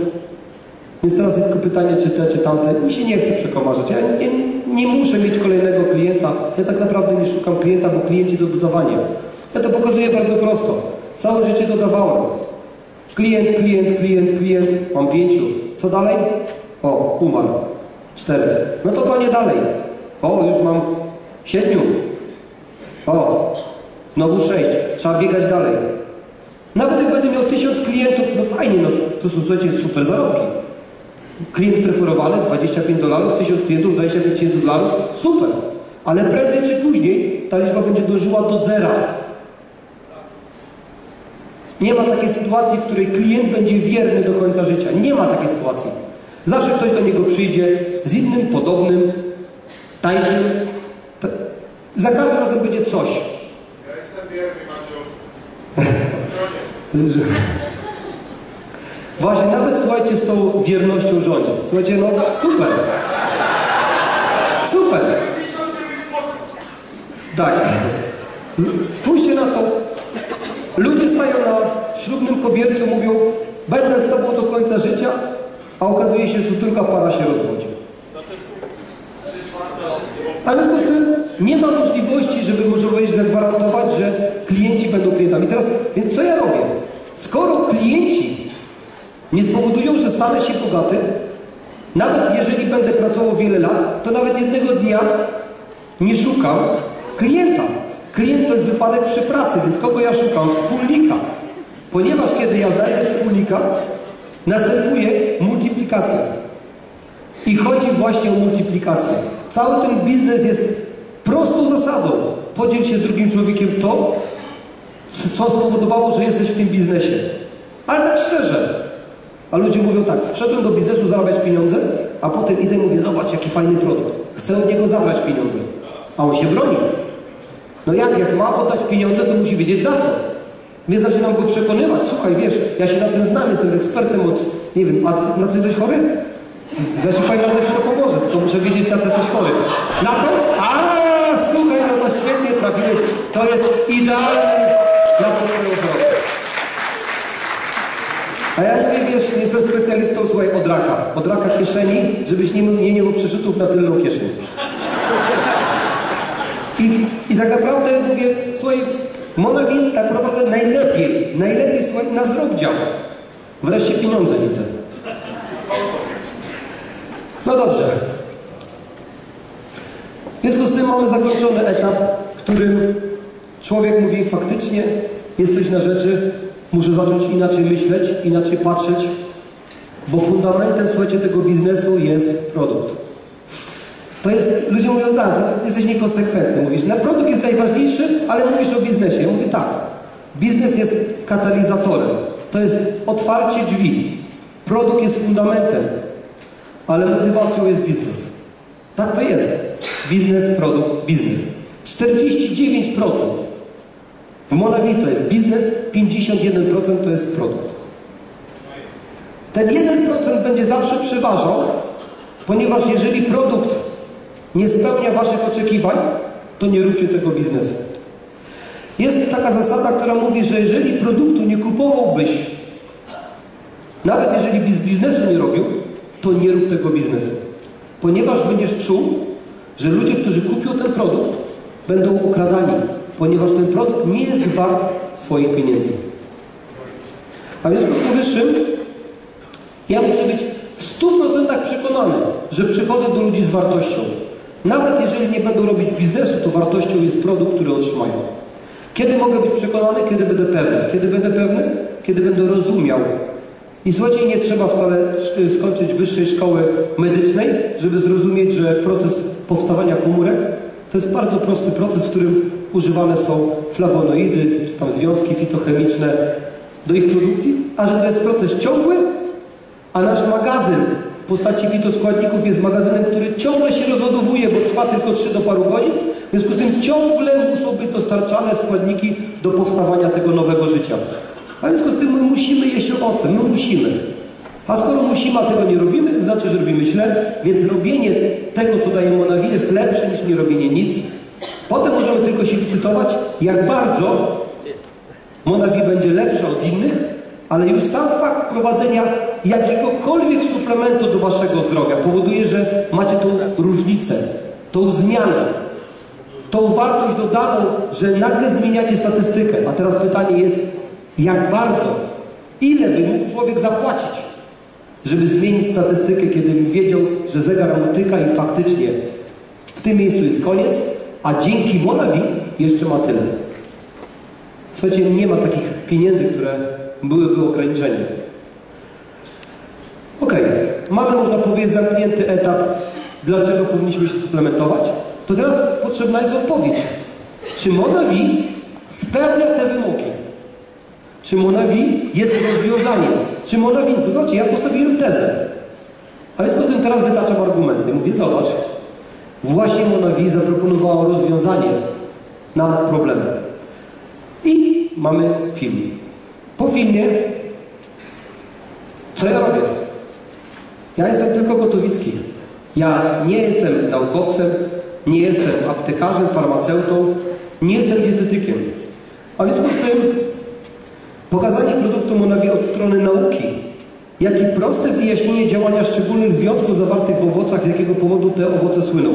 więc teraz tylko pytanie, czy te, czy tamte. Mi się nie chce przekomarzać. Ja nie, nie muszę mieć kolejnego klienta. Ja tak naprawdę nie szukam klienta, bo klienci do dodawania. Ja to pokazuję bardzo prosto. Całe życie dodawałem. Klient, klient, klient, klient. Mam pięciu. Co dalej? O, umarł. Cztery. No to panie dalej. O, już mam siedmiu. O, znowu sześć. Trzeba biegać dalej. Nawet jak będę miał tysiąc klientów, no fajnie, no to są słuchajcie, super zarobki. Klient preferowany, 25 dolarów, 1000 klientów, 25 tysięcy dolarów, super. Ale prędzej czy później ta liczba będzie dążyła do zera. Nie ma takiej sytuacji, w której klient będzie wierny do końca życia. Nie ma takiej sytuacji. Zawsze ktoś do niego przyjdzie z innym, podobnym, tańszym. Za każdym razem będzie coś. Ja jestem wierny, mam <laughs> <laughs> Właśnie, nawet słuchajcie, z tą wiernością żonie. Słuchajcie, no super. Super. Tak. Spójrzcie na to. Ludzie stają na ślubnym kobiercu, mówią, będę z tobą do końca życia, a okazuje się, że druga para się rozwodzi. A w związku z tym nie ma możliwości, żeby można powiedzieć, zagwarantować, że klienci będą klientami. Teraz, więc co ja robię? Skoro klienci nie spowodują, że stanę się bogaty, nawet jeżeli będę pracował wiele lat, to nawet jednego dnia nie szukam klienta. Klient to jest wypadek przy pracy, więc kogo ja szukam? Wspólnika. Ponieważ kiedy ja znajdę wspólnika, następuje multiplikacja. I chodzi właśnie o multiplikację. Cały ten biznes jest prostą zasadą. Podziel się z drugim człowiekiem to, co spowodowało, że jesteś w tym biznesie. Ale tak szczerze. A ludzie mówią tak, wszedłem do biznesu zarabiać pieniądze, a potem idę i mówię, zobacz jaki fajny produkt. Chcę od niego zabrać pieniądze. A on się broni. No jak, jak ma oddać pieniądze, to musi wiedzieć za co. Więc zaczynam go przekonywać, słuchaj, wiesz, ja się na tym znam, jestem ekspertem od, nie wiem, a na co jesteś chory? Znaczy, Radek, ci to pomoże, tylko muszę wiedzieć, na co jesteś chory. Na to? A, słuchaj, no to świetnie trafiłeś. To jest to twoją chorobę. A ja mówię, wiesz, jestem specjalistą, słuchaj, od raka. Od raka kieszeni, żebyś nie, nie miał przerzutów na tylną kieszeń. I, I tak naprawdę mówię, słuchaj, Monowin tak naprawdę najlepiej, najlepiej, słuchaj, na wzrok działa. Wreszcie pieniądze widzę. No dobrze. W związku z tym mamy zakończony etap, w którym człowiek mówi faktycznie jest coś na rzeczy, muszę zacząć inaczej myśleć, inaczej patrzeć, bo fundamentem, słuchajcie, tego biznesu jest produkt. To jest, ludzie mówią tak, no, jesteś niekonsekwentny, mówisz, na produkt jest najważniejszy, ale mówisz o biznesie. Ja mówię tak, biznes jest katalizatorem, to jest otwarcie drzwi. Produkt jest fundamentem, ale motywacją jest biznes. Tak to jest. Biznes, produkt, biznes. 49% w Monawi to jest biznes, 51% to jest produkt. Ten 1% będzie zawsze przeważał, ponieważ jeżeli produkt nie spełnia Waszych oczekiwań, to nie róbcie tego biznesu. Jest taka zasada, która mówi, że jeżeli produktu nie kupowałbyś, nawet jeżeli biz- biznesu nie robił, to nie rób tego biznesu. Ponieważ będziesz czuł, że ludzie, którzy kupią ten produkt, będą okradani, ponieważ ten produkt nie jest wart swoich pieniędzy. A w związku z powyższym, ja muszę być w 100% przekonany, że przychodzę do ludzi z wartością. Nawet jeżeli nie będą robić biznesu, to wartością jest produkt, który otrzymają. Kiedy mogę być przekonany? Kiedy będę pewny. Kiedy będę pewny? Kiedy będę rozumiał. I słuchajcie, nie trzeba wcale skończyć wyższej szkoły medycznej, żeby zrozumieć, że proces powstawania komórek to jest bardzo prosty proces, w którym używane są flawonoidy, czy tam związki fitochemiczne do ich produkcji, a że to jest proces ciągły, a nasz magazyn w postaci fitoskładników jest magazynem, który ciągle się rozładowuje, bo trwa tylko 3 do paru godzin. W związku z tym ciągle muszą być dostarczane składniki do powstawania tego nowego życia. A w związku z tym my musimy jeść owoce, my musimy. A skoro musimy, a tego nie robimy, znaczy, że robimy źle, więc robienie tego, co daje Monawil, lepsze niż nie robienie nic. Potem możemy tylko się licytować, jak bardzo Monawi będzie lepsza od innych, ale już sam fakt wprowadzenia jakiegokolwiek suplementu do waszego zdrowia powoduje, że macie tą różnicę, tą zmianę, tą wartość dodaną, że nagle zmieniacie statystykę. A teraz pytanie jest, jak bardzo, ile by mógł człowiek zapłacić, żeby zmienić statystykę, kiedy wiedział, że zegar mu tyka i faktycznie w tym miejscu jest koniec, a dzięki Monawi jeszcze ma tyle. Słuchajcie, nie ma takich pieniędzy, które byłyby ograniczeniem. Ok, mamy, można powiedzieć, zamknięty etap, dlaczego powinniśmy się suplementować. To teraz potrzebna jest odpowiedź. Czy Monawi spełnia te wymogi? Czy Monawi jest rozwiązaniem? Czy Monawi... Bo zobaczcie, ja postawiłem tezę. A w związku z tym teraz wytaczam argumenty. Mówię, zobacz, właśnie Monawi zaproponowało rozwiązanie na problem. I mamy film. Po filmie, co ja robię? Ja jestem tylko gotowicki. Ja nie jestem naukowcem, nie jestem aptekarzem, farmaceutą, nie jestem dietetykiem. A w związku z tym pokazanie produktu Monawi od strony nauki, jak i proste wyjaśnienie działania szczególnych związków zawartych w owocach, z jakiego powodu te owoce słyną.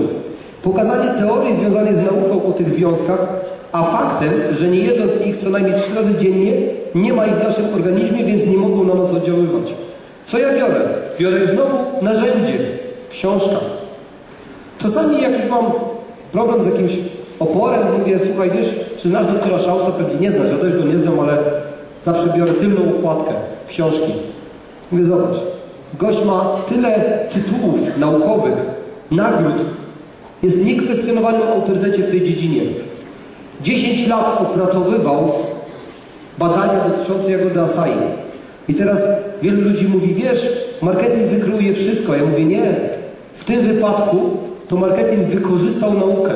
Pokazanie teorii związanej z nauką o tych związkach, a faktem, że nie jedząc ich co najmniej trzy razy dziennie, nie ma ich w naszym organizmie, więc nie mogą na nas oddziaływać. Co ja biorę? Biorę znowu narzędzie, książka. Czasami jak już mam problem z jakimś oporem, mówię, słuchaj, wiesz, czy znasz doktora Szausa? Pewnie nie znasz, ja też go nie znam, ale zawsze biorę tylną układkę książki. Mówię, zobacz, gość ma tyle tytułów naukowych, nagród, jest niekwestionowanym autorytecie w tej dziedzinie. 10 lat opracowywał badania dotyczące jagody Asai. I teraz wielu ludzi mówi, wiesz, marketing wykryje wszystko. Ja mówię, nie. W tym wypadku to marketing wykorzystał naukę.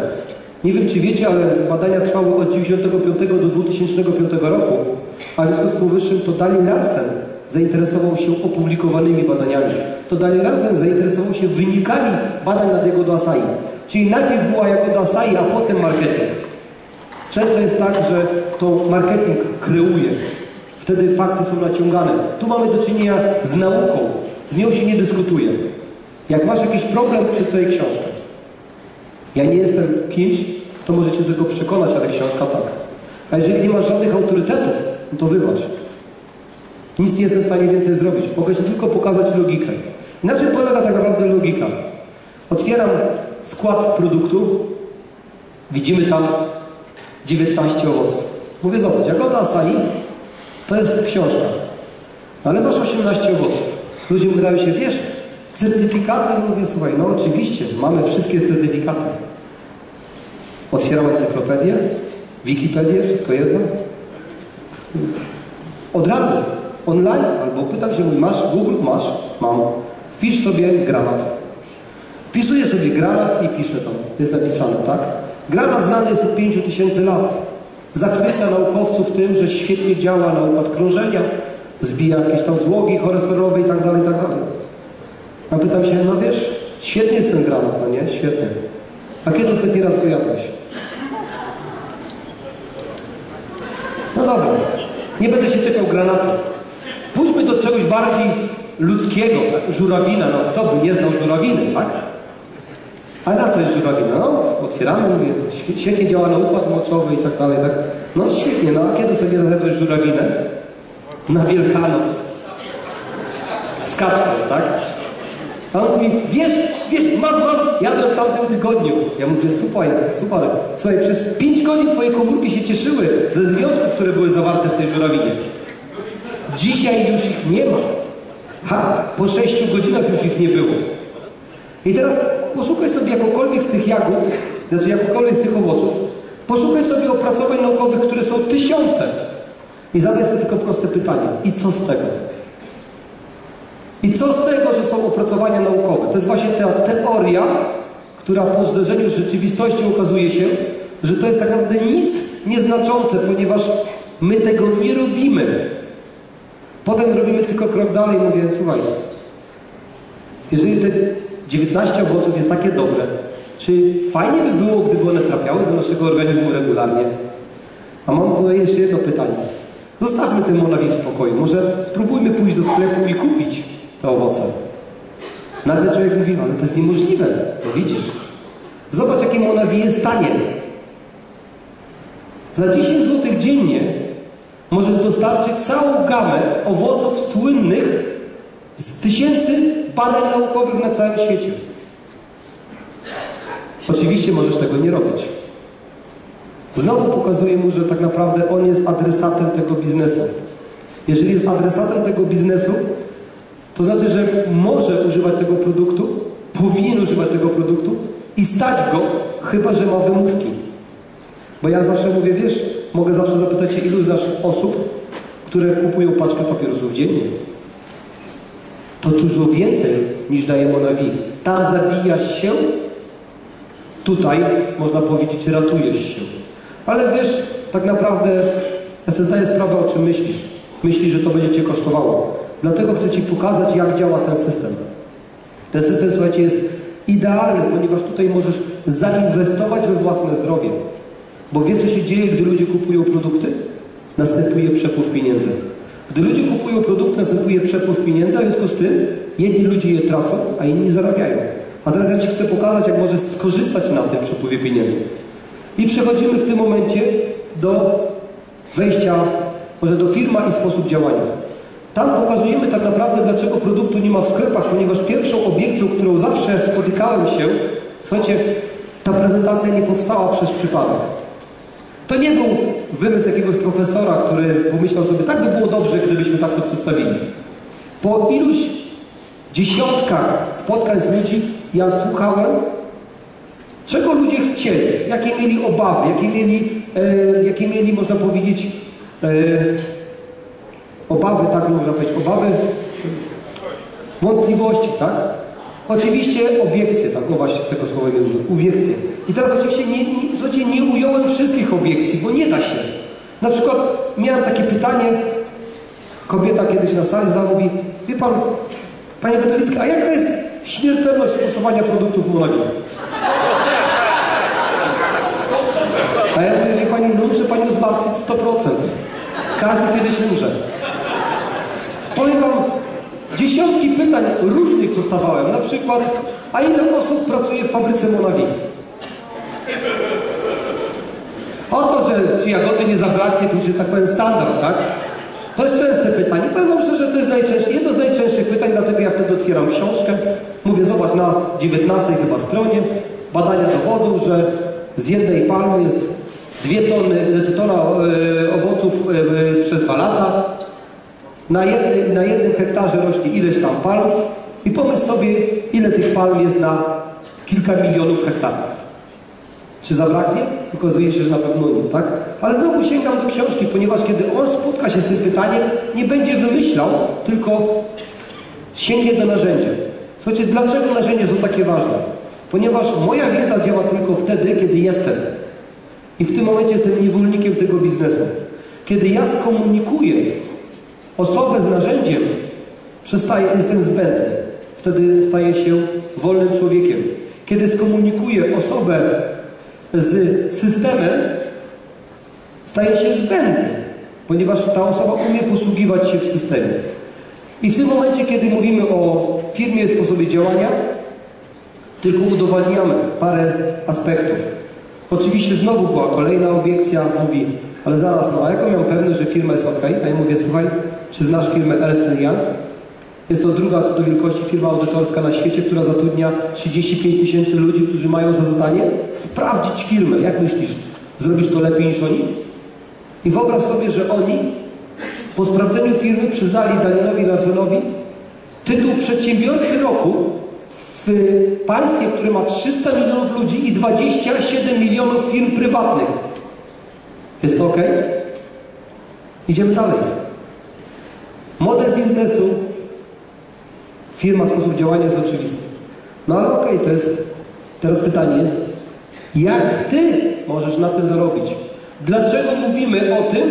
Nie wiem, czy wiecie, ale badania trwały od 1995 do 2005 roku, a w związku z powyższym to Daniel Larsen zainteresował się opublikowanymi badaniami. To Daniel Larsen zainteresował się wynikami badań nad jagodą Asai. Czyli najpierw była jagoda Asai, a potem marketing. Często jest tak, że to marketing kreuje. Wtedy fakty są naciągane. Tu mamy do czynienia z nauką. Z nią się nie dyskutuje. Jak masz jakiś problem, przeczytaj książkę. Ja nie jestem kimś, to możecie tylko przekonać, ale książka tak. A jeżeli nie masz żadnych autorytetów, no to wybacz. Nic nie jestem w stanie więcej zrobić. Mogę ci tylko pokazać logikę. Na czym polega tak naprawdę logika? Otwieram skład produktu. Widzimy tam 19 owoców. Mówię, zobacz, jagoda Asai to jest książka. Ale masz 18 owoców. Ludzie pytają się, wiesz, certyfikaty? Mówię, słuchaj, no oczywiście, mamy wszystkie certyfikaty. Otwieram encyklopedię, Wikipedię, wszystko jedno. Od razu, online, albo pytam się, mój, masz Google? Masz, mam. Wpisz sobie granat. Wpisuję sobie granat i piszę to. Jest napisane, tak? Granat znany jest od 5000 lat. Zachwyca naukowców tym, że świetnie działa na układ krążenia, zbija jakieś tam złogi cholesterolowe i tak dalej, i tak dalej. A pytam się, no wiesz, świetnie jest ten granat, no nie? Świetnie. A kiedy ostatni raz go jadłeś? No dobra, nie będę się czekał granatu. Pójdźmy do czegoś bardziej ludzkiego, żurawina, no kto by nie znał żurawiny, tak? A na co jest żurawina? No, otwieramy, mówię, świetnie działa na układ moczowy i tak dalej, tak? No świetnie, no a kiedy sobie zjadłeś żurawinę? Na Wielkanoc. Z kaczką, tak? A on mówi, wiesz, wiesz, mam, jadłem w tamtym tygodniu. Ja mówię, super, super. Słuchaj, przez 5 godzin twoje komórki się cieszyły ze związków, które były zawarte w tej żurawinie. Dzisiaj już ich nie ma. Ha, po 6 godzinach już ich nie było. I teraz poszukaj sobie jakokolwiek z tych jagód, znaczy jakokolwiek z tych owoców, poszukaj sobie opracowań naukowych, które są tysiące. I zadaj sobie tylko proste pytanie. I co z tego? I co z tego, że są opracowania naukowe? To jest właśnie ta teoria, która po zderzeniu z rzeczywistością okazuje się, że to jest tak naprawdę nic nieznaczące, ponieważ my tego nie robimy. Potem robimy tylko krok dalej i mówię, słuchaj, jeżeli te 19 owoców jest takie dobre, Czy fajnie by było, gdyby one trafiały do naszego organizmu regularnie? A mam jeszcze jedno pytanie. Zostawmy ten monawi w spokoju. Może spróbujmy pójść do sklepu i kupić te owoce. Nagle człowiek mówi, ale to jest niemożliwe. No widzisz. Zobacz, jakie monawi jest tanie. Za 10 zł dziennie możesz dostarczyć całą gamę owoców słynnych z tysięcy badań naukowych na całym świecie. Oczywiście możesz tego nie robić. Znowu pokazuje mu, że tak naprawdę on jest adresatem tego biznesu. Jeżeli jest adresatem tego biznesu, to znaczy, że może używać tego produktu, powinien używać tego produktu i stać go, chyba że ma wymówki. Bo ja zawsze mówię, wiesz, mogę zawsze zapytać się, ilu znasz osób, które kupują paczkę papierosów dziennie. To dużo więcej niż daje Monawi. Tam zabijasz się, tutaj można powiedzieć, ratujesz się. Ale wiesz, tak naprawdę ja sobie zdaję sprawę, o czym myślisz. Myślisz, że to będzie Cię kosztowało. Dlatego chcę Ci pokazać, jak działa ten system. Ten system, słuchajcie, jest idealny, ponieważ tutaj możesz zainwestować we własne zdrowie. Bo wiesz, co się dzieje, gdy ludzie kupują produkty? Następuje przepływ pieniędzy. Gdy ludzie kupują produkty, następuje przepływ pieniędzy, a w związku z tym jedni ludzie je tracą, a inni zarabiają. A teraz ja Ci chcę pokazać, jak możesz skorzystać na tym przepływie pieniędzy. I przechodzimy w tym momencie do wejścia, może do firma i sposób działania. Tam pokazujemy tak naprawdę, dlaczego produktu nie ma w sklepach, ponieważ pierwszą obiekcją, którą zawsze spotykałem się, słuchajcie, ta prezentacja nie powstała przez przypadek. To nie był wymysł jakiegoś profesora, który pomyślał sobie, tak by było dobrze, gdybyśmy tak to przedstawili. Po iluś dziesiątkach spotkań z ludzi ja słuchałem, czego ludzie chcieli, jakie mieli obawy, jakie mieli, e, jakie mieli można powiedzieć, e, obawy, tak można powiedzieć, obawy, wątpliwości, tak? Oczywiście obiekcje, tak, no właśnie tego słowa nie lubię, obiekcje. I teraz oczywiście nie, nie, nie ująłem wszystkich obiekcji, bo nie da się. Na przykład miałem takie pytanie, kobieta kiedyś na sali zdała, mówi, wie pan, panie Katolicka, a jaka jest śmiertelność stosowania produktów Monavia? A ja mówię, wie pani, no muszę panią zmartwić 100%. Każdy kiedyś umrze. Powiem wam, dziesiątki pytań różnych dostawałem. Na przykład, a ile osób pracuje w fabryce Monawi? O to, że czy jagody nie zabraknie, to już jest tak powiem standard, tak? To jest częste pytanie. Powiem wam szczerze, że to jest najczęstsze, jedno z najczęstszych pytań, dlatego ja wtedy otwieram książkę. Mówię, zobacz, na 19 chyba stronie badania dowodzą, że z jednej palmy jest dwie tony, znaczy tona e, owoców e, przez dwa lata. Na, jednej, na jednym hektarze rośnie ileś tam palm i pomyśl sobie, ile tych palm jest na kilka milionów hektarów. Czy zabraknie? Okazuje się, że na pewno nie, tak? Ale znowu sięgam do książki, ponieważ kiedy on spotka się z tym pytaniem, nie będzie wymyślał, tylko sięgnie do narzędzia. Słuchajcie, dlaczego narzędzia są takie ważne? Ponieważ moja wiedza działa tylko wtedy, kiedy jestem. I w tym momencie jestem niewolnikiem tego biznesu. Kiedy ja skomunikuję osobę z narzędziem, przestaję, jestem zbędny. Wtedy staję się wolnym człowiekiem. Kiedy skomunikuję osobę z systemem, staje się zbędny, ponieważ ta osoba umie posługiwać się w systemie. I w tym momencie, kiedy mówimy o firmie, sposobie działania, tylko udowadniamy parę aspektów. Oczywiście znowu była kolejna obiekcja, mówi, ale zaraz, no a jaką mam pewność, że firma jest ok? A ja mówię, słuchaj, czy znasz firmę Ernst Young? Jest to druga co do wielkości firma audytorska na świecie, która zatrudnia 35 tysięcy ludzi, którzy mają za zadanie sprawdzić firmę. Jak myślisz, zrobisz to lepiej niż oni? I wyobraź sobie, że oni po sprawdzeniu firmy przyznali Danielowi Larsonowi tytuł przedsiębiorcy roku w państwie, które ma 300 milionów ludzi i 27 milionów firm prywatnych. Jest to ok? Idziemy dalej. Model biznesu firma, sposób działania jest oczywisty. No ale okej, okay, to jest, teraz pytanie jest, jak Ty możesz na tym zarobić? Dlaczego mówimy o tym,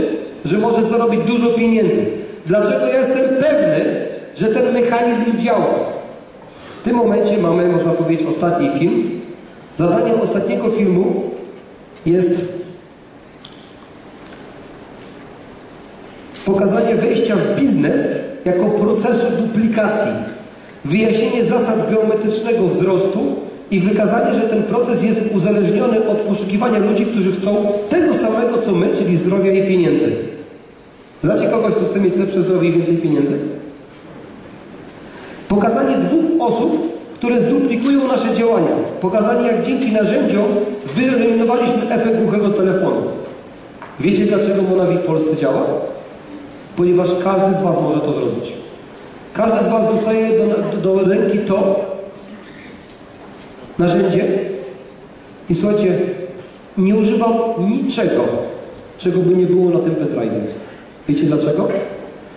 że możesz zarobić dużo pieniędzy? Dlaczego ja jestem pewny, że ten mechanizm działa? W tym momencie mamy, można powiedzieć, ostatni film. Zadaniem ostatniego filmu jest pokazanie w biznes jako procesu duplikacji, wyjaśnienie zasad geometrycznego wzrostu i wykazanie, że ten proces jest uzależniony od poszukiwania ludzi, którzy chcą tego samego co my, czyli zdrowia i pieniędzy. Znacie kogoś, kto chce mieć lepsze zdrowie i więcej pieniędzy? Pokazanie dwóch osób, które zduplikują nasze działania. Pokazanie, jak dzięki narzędziom wyeliminowaliśmy efekt głuchego telefonu. Wiecie, dlaczego Monawi w Polsce działa? Ponieważ każdy z Was może to zrobić. Każdy z Was dostaje do, do ręki to narzędzie i słuchajcie, nie używam niczego, czego by nie było na tym pendrive. Wiecie dlaczego?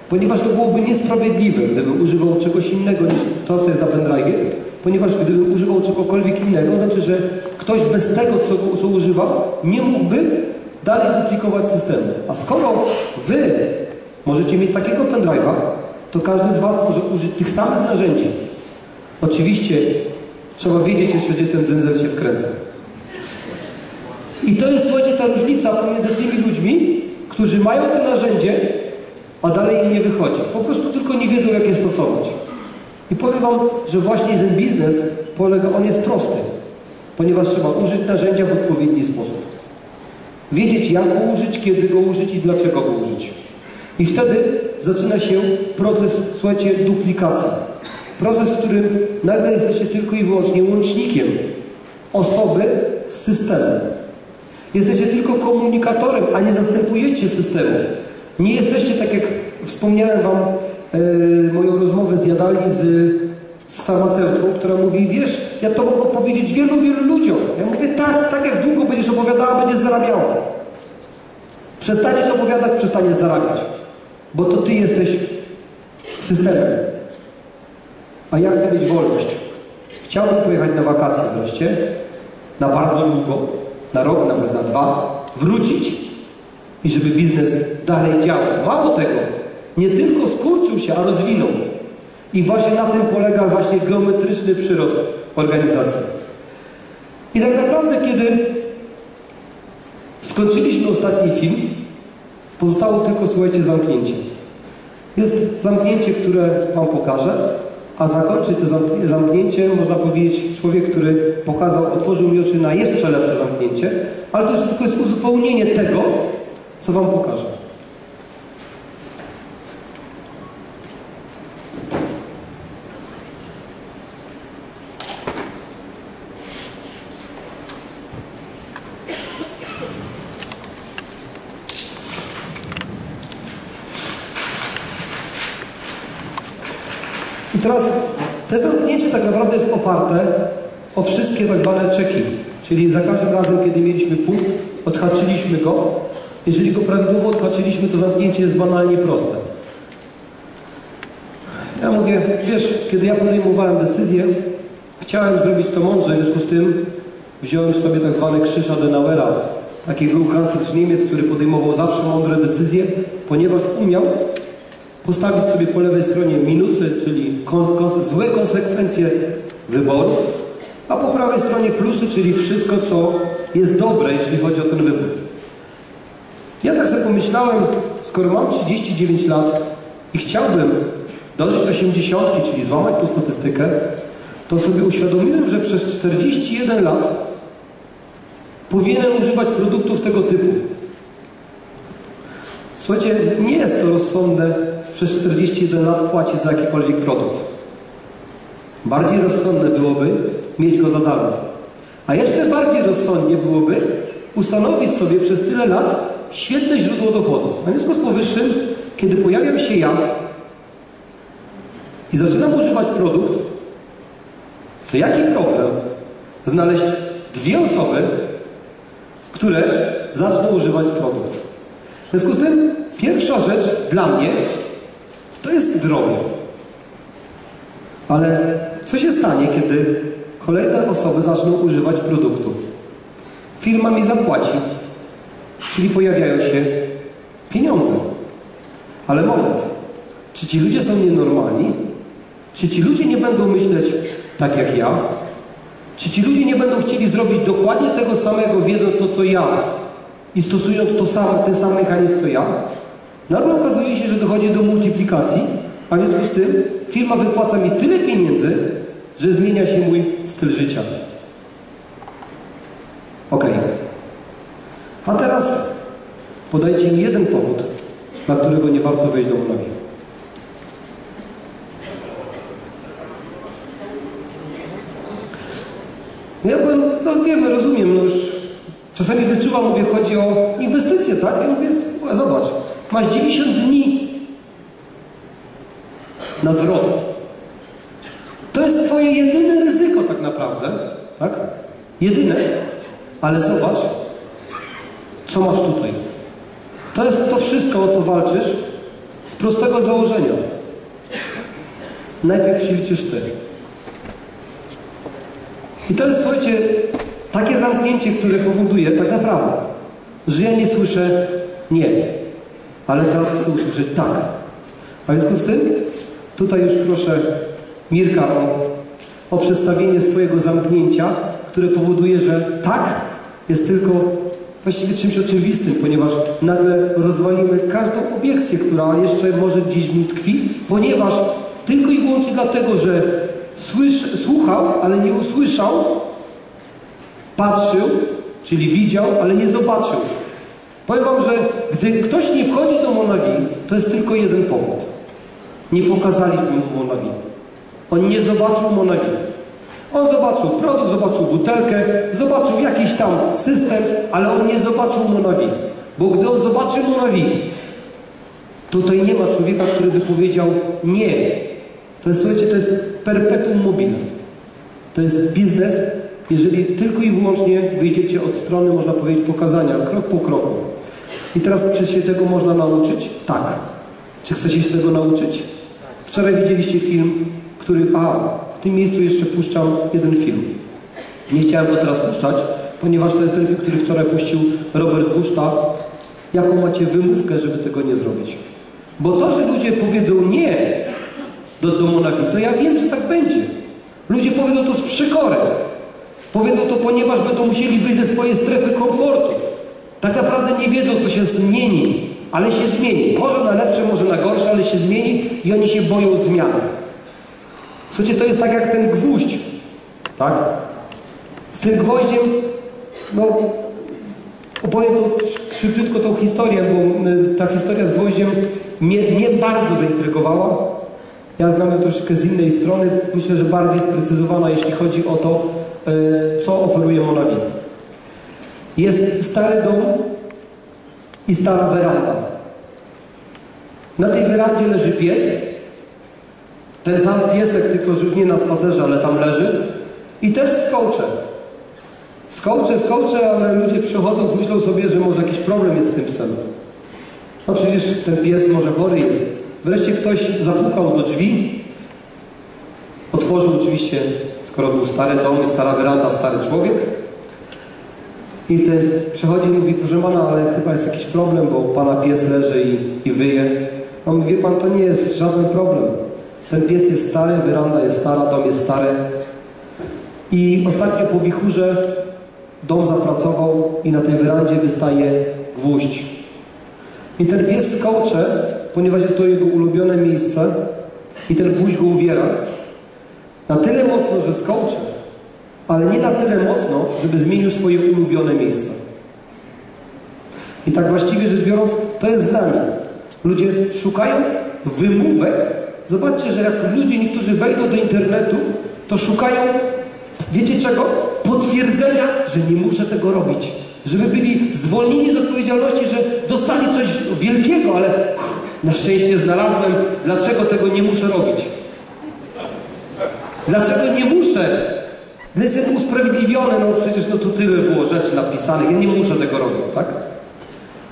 Ponieważ to byłoby niesprawiedliwe, gdybym używał czegoś innego niż to, co jest na pendrive, ponieważ gdybym używał czegokolwiek innego, znaczy, że ktoś bez tego, co, co używa, nie mógłby dalej duplikować systemu. A skoro Wy możecie mieć takiego pendrive'a, to każdy z Was może użyć tych samych narzędzi. Oczywiście trzeba wiedzieć jeszcze, gdzie ten dzędzel się wkręca. I to jest, słuchajcie, ta różnica pomiędzy tymi ludźmi, którzy mają to narzędzie, a dalej im nie wychodzi. Po prostu tylko nie wiedzą, jak je stosować. I powiem Wam, że właśnie ten biznes polega, on jest prosty, ponieważ trzeba użyć narzędzia w odpowiedni sposób. Wiedzieć, jak go użyć, kiedy go użyć i dlaczego go użyć. I wtedy zaczyna się proces, słuchajcie, duplikacji. Proces, w którym nagle jesteście tylko i wyłącznie łącznikiem osoby z systemem. Jesteście tylko komunikatorem, a nie zastępujecie systemu. Nie jesteście, tak jak wspomniałem Wam e, moją rozmowę z jadali z, z farmaceutką, która mówi, wiesz, ja to mogę powiedzieć wielu, wielu ludziom. Ja mówię, tak, tak jak długo będziesz opowiadała, będziesz zarabiała. Przestaniesz opowiadać, przestaniesz zarabiać. Bo to Ty jesteś systemem. A ja chcę mieć wolność. Chciałbym pojechać na wakacje wreszcie, na bardzo długo, na rok, nawet na dwa, wrócić i żeby biznes dalej działał. Mało tego, nie tylko skurczył się, a rozwinął. I właśnie na tym polega właśnie geometryczny przyrost organizacji. I tak naprawdę, kiedy skończyliśmy ostatni film, pozostało tylko, słuchajcie, zamknięcie. Jest zamknięcie, które Wam pokażę, a zakończy to zamknięcie, można powiedzieć, człowiek, który pokazał, otworzył mi oczy na jeszcze lepsze zamknięcie, ale to jest tylko jest uzupełnienie tego, co Wam pokażę. I teraz te zamknięcie tak naprawdę jest oparte o wszystkie tak zwane czeki. Czyli za każdym razem, kiedy mieliśmy punkt, odhaczyliśmy go. Jeżeli go prawidłowo odhaczyliśmy, to zamknięcie jest banalnie proste. Ja mówię, wiesz, kiedy ja podejmowałem decyzję, chciałem zrobić to mądrze, w związku z tym wziąłem sobie tak zwany krzyż Adenauera. Taki był kanclerz Niemiec, który podejmował zawsze mądre decyzje, ponieważ umiał postawić sobie po lewej stronie minusy, czyli złe konsekwencje wyboru, a po prawej stronie plusy, czyli wszystko, co jest dobre, jeśli chodzi o ten wybór. Ja tak sobie pomyślałem, skoro mam 39 lat i chciałbym dożyć 80, czyli złamać tą statystykę, to sobie uświadomiłem, że przez 41 lat powinienem używać produktów tego typu. Słuchajcie, nie jest to rozsądne przez 41 lat płacić za jakikolwiek produkt. Bardziej rozsądne byłoby mieć go za darmo. A jeszcze bardziej rozsądnie byłoby ustanowić sobie przez tyle lat świetne źródło dochodu. A w związku z powyższym, kiedy pojawiam się ja i zaczynam używać produkt, to jaki problem znaleźć dwie osoby, które zaczną używać produkt? W związku z tym pierwsza rzecz dla mnie to jest zdrowie. Ale co się stanie, kiedy kolejne osoby zaczną używać produktu? Firma mi zapłaci, czyli pojawiają się pieniądze. Ale moment, czy ci ludzie są nienormalni? Czy ci ludzie nie będą myśleć tak jak ja? Czy ci ludzie nie będą chcieli zrobić dokładnie tego samego, wiedząc to, co ja i stosując to samo, ten sam mechanizm, co ja? Nagle okazuje się, że dochodzi do multiplikacji, a w związku z tym firma wypłaca mi tyle pieniędzy, że zmienia się mój styl życia. Ok. A teraz podajcie mi jeden powód, dla którego nie warto wejść do Monawi. Ja byłem, no wiemy, rozumiem, no już czasami wyczuwam, mówię, chodzi o inwestycje, tak? Ja mówię, zobacz, masz 90 dni na zwrot. To jest twoje jedyne ryzyko tak naprawdę, tak? Jedyne, ale zobacz, co masz tutaj. To jest to wszystko, o co walczysz, z prostego założenia. Najpierw się liczysz ty. I to jest, słuchajcie, takie zamknięcie, które powoduje tak naprawdę, że ja nie słyszę nie, ale teraz chcę usłyszeć tak. A w związku z tym, tutaj już proszę Mirka o, o przedstawienie swojego zamknięcia, które powoduje, że tak jest tylko właściwie czymś oczywistym, ponieważ nagle rozwalimy każdą obiekcję, która jeszcze może gdzieś w nim tkwi, ponieważ tylko i wyłącznie dlatego, że słysz, słuchał, ale nie usłyszał, patrzył, czyli widział, ale nie zobaczył. Powiem Wam, że gdy ktoś nie wchodzi do Monawi, to jest tylko jeden powód. Nie pokazaliśmy mu Monawi. On nie zobaczył Monawi. On zobaczył produkt, zobaczył butelkę, zobaczył jakiś tam system, ale on nie zobaczył Monawi. Bo gdy on zobaczy Monawi, tutaj nie ma człowieka, który by powiedział nie. To jest, słuchajcie, to jest perpetuum mobile. To jest biznes, jeżeli tylko i wyłącznie wyjdziecie od strony, można powiedzieć, pokazania, krok po kroku. I teraz, czy się tego można nauczyć? Tak. Czy chcecie się tego nauczyć? Wczoraj widzieliście film, który... A, w tym miejscu jeszcze puszczam jeden film. Nie chciałem go teraz puszczać, ponieważ to jest ten film, który wczoraj puścił Robert Buszta. Jaką macie wymówkę, żeby tego nie zrobić? Bo to, że ludzie powiedzą nie do, do Monawi, to ja wiem, że tak będzie. Ludzie powiedzą to z przykorem. Powiedzą to, ponieważ będą musieli wyjść ze swojej strefy komfortu. Tak naprawdę nie wiedzą, co się zmieni, ale się zmieni. Może na lepsze, może na gorsze, ale się zmieni i oni się boją zmiany. Słuchajcie, to jest tak jak ten gwóźdź, tak? Z tym gwoździem, no, opowiem to szybciutko tą historię, bo y, ta historia z gwoździem mnie, mnie bardzo zaintrygowała. Ja znam ją troszeczkę z innej strony, myślę, że bardziej sprecyzowana, jeśli chodzi o to, y, co oferuje Monawi. Jest stary dom i stara weranda. Na tej werandzie leży pies, ten sam piesek, tylko już nie na spacerze, ale tam leży. I też skołcze. Skołcze, skołcze, ale ludzie przychodząc myślą sobie, że może jakiś problem jest z tym psem. No przecież ten pies może chory jest. Wreszcie ktoś zapukał do drzwi. Otworzył oczywiście, skoro był stary dom i stara wyranda, stary człowiek. I ten przychodzi i mówi, proszę pana, ale chyba jest jakiś problem, bo pana pies leży i, i wyje. On mówi, wie pan, to nie jest żaden problem. Ten pies jest stary, wyranda jest stara, dom jest stary. I ostatnio po wichurze dom zapracował i na tej wyrandzie wystaje gwóźdź. I ten pies skocze, ponieważ jest to jego ulubione miejsce i ten gwóźdź go uwiera. Na tyle mocno, że skoczy, ale nie na tyle mocno, żeby zmienił swoje ulubione miejsce. I tak właściwie rzecz biorąc, to jest z nami. Ludzie szukają wymówek, Zobaczcie, że jak ludzie niektórzy wejdą do internetu, to szukają, wiecie czego? Potwierdzenia, że nie muszę tego robić. Żeby byli zwolnieni z odpowiedzialności, że dostali coś wielkiego, ale na szczęście znalazłem, dlaczego tego nie muszę robić. Dlaczego nie muszę? Jestem usprawiedliwiony, no przecież no tu tyle było rzeczy napisanych, ja nie muszę tego robić, tak?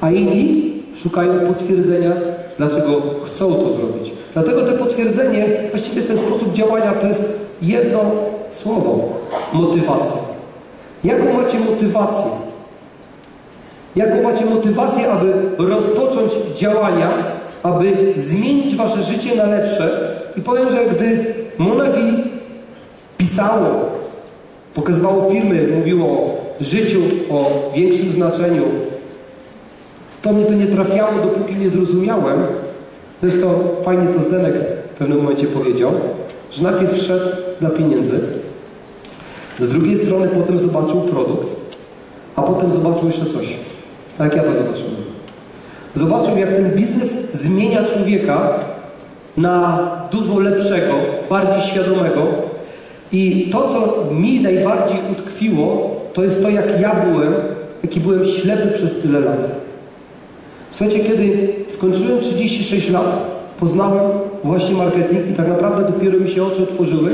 A inni szukają potwierdzenia, dlaczego chcą to zrobić. Dlatego to potwierdzenie, właściwie ten sposób działania to jest jedno słowo. Motywacja. Jaką macie motywację? Jaką macie motywację, aby rozpocząć działania, aby zmienić wasze życie na lepsze? I powiem, że gdy Monawi pisało pokazywało filmy, mówiło o życiu, o większym znaczeniu. To mnie to nie trafiało, dopóki nie zrozumiałem. Zresztą fajnie to Zdenek w pewnym momencie powiedział, że najpierw szedł dla pieniędzy, z drugiej strony potem zobaczył produkt, a potem zobaczył jeszcze coś. Tak ja to zobaczyłem. Zobaczył, jak ten biznes zmienia człowieka na dużo lepszego, bardziej świadomego. I to, co mi najbardziej utkwiło, to jest to, jak ja byłem, jaki byłem ślepy przez tyle lat. Słuchajcie, kiedy skończyłem 36 lat, poznałem właśnie marketing i tak naprawdę dopiero mi się oczy otworzyły,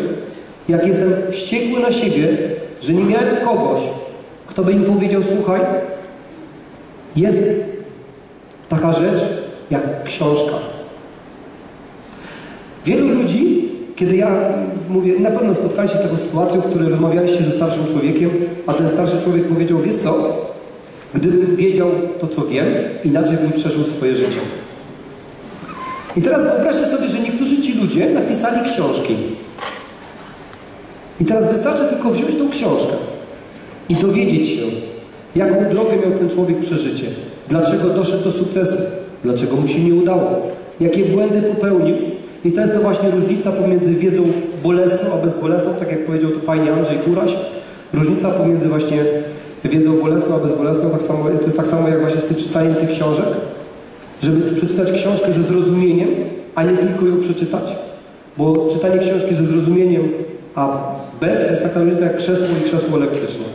jak jestem wściekły na siebie, że nie miałem kogoś, kto by mi powiedział, słuchaj, jest taka rzecz jak książka. Wielu ludzi, kiedy ja mówię, na pewno spotkaliście się z taką sytuacją, w której rozmawialiście ze starszym człowiekiem, a ten starszy człowiek powiedział, wiesz co, gdybym wiedział to, co wiem, inaczej bym przeżył swoje życie. I teraz wyobraźcie sobie, że niektórzy ci ludzie napisali książki. I teraz wystarczy tylko wziąć tą książkę i dowiedzieć się, jaką drogę miał ten człowiek przeżycie, dlaczego doszedł do sukcesu, dlaczego mu się nie udało, jakie błędy popełnił. I to jest to właśnie różnica pomiędzy wiedzą bolesną a bezbolesną, tak jak powiedział to fajnie Andrzej Kuraś. Różnica pomiędzy właśnie wiedzą bolesną a bezbolesną, tak samo, to jest tak samo jak właśnie z tym czytaniem tych książek, żeby przeczytać książkę ze zrozumieniem, a nie tylko ją przeczytać. Bo czytanie książki ze zrozumieniem, a bez to jest taka różnica jak krzesło i krzesło elektryczne.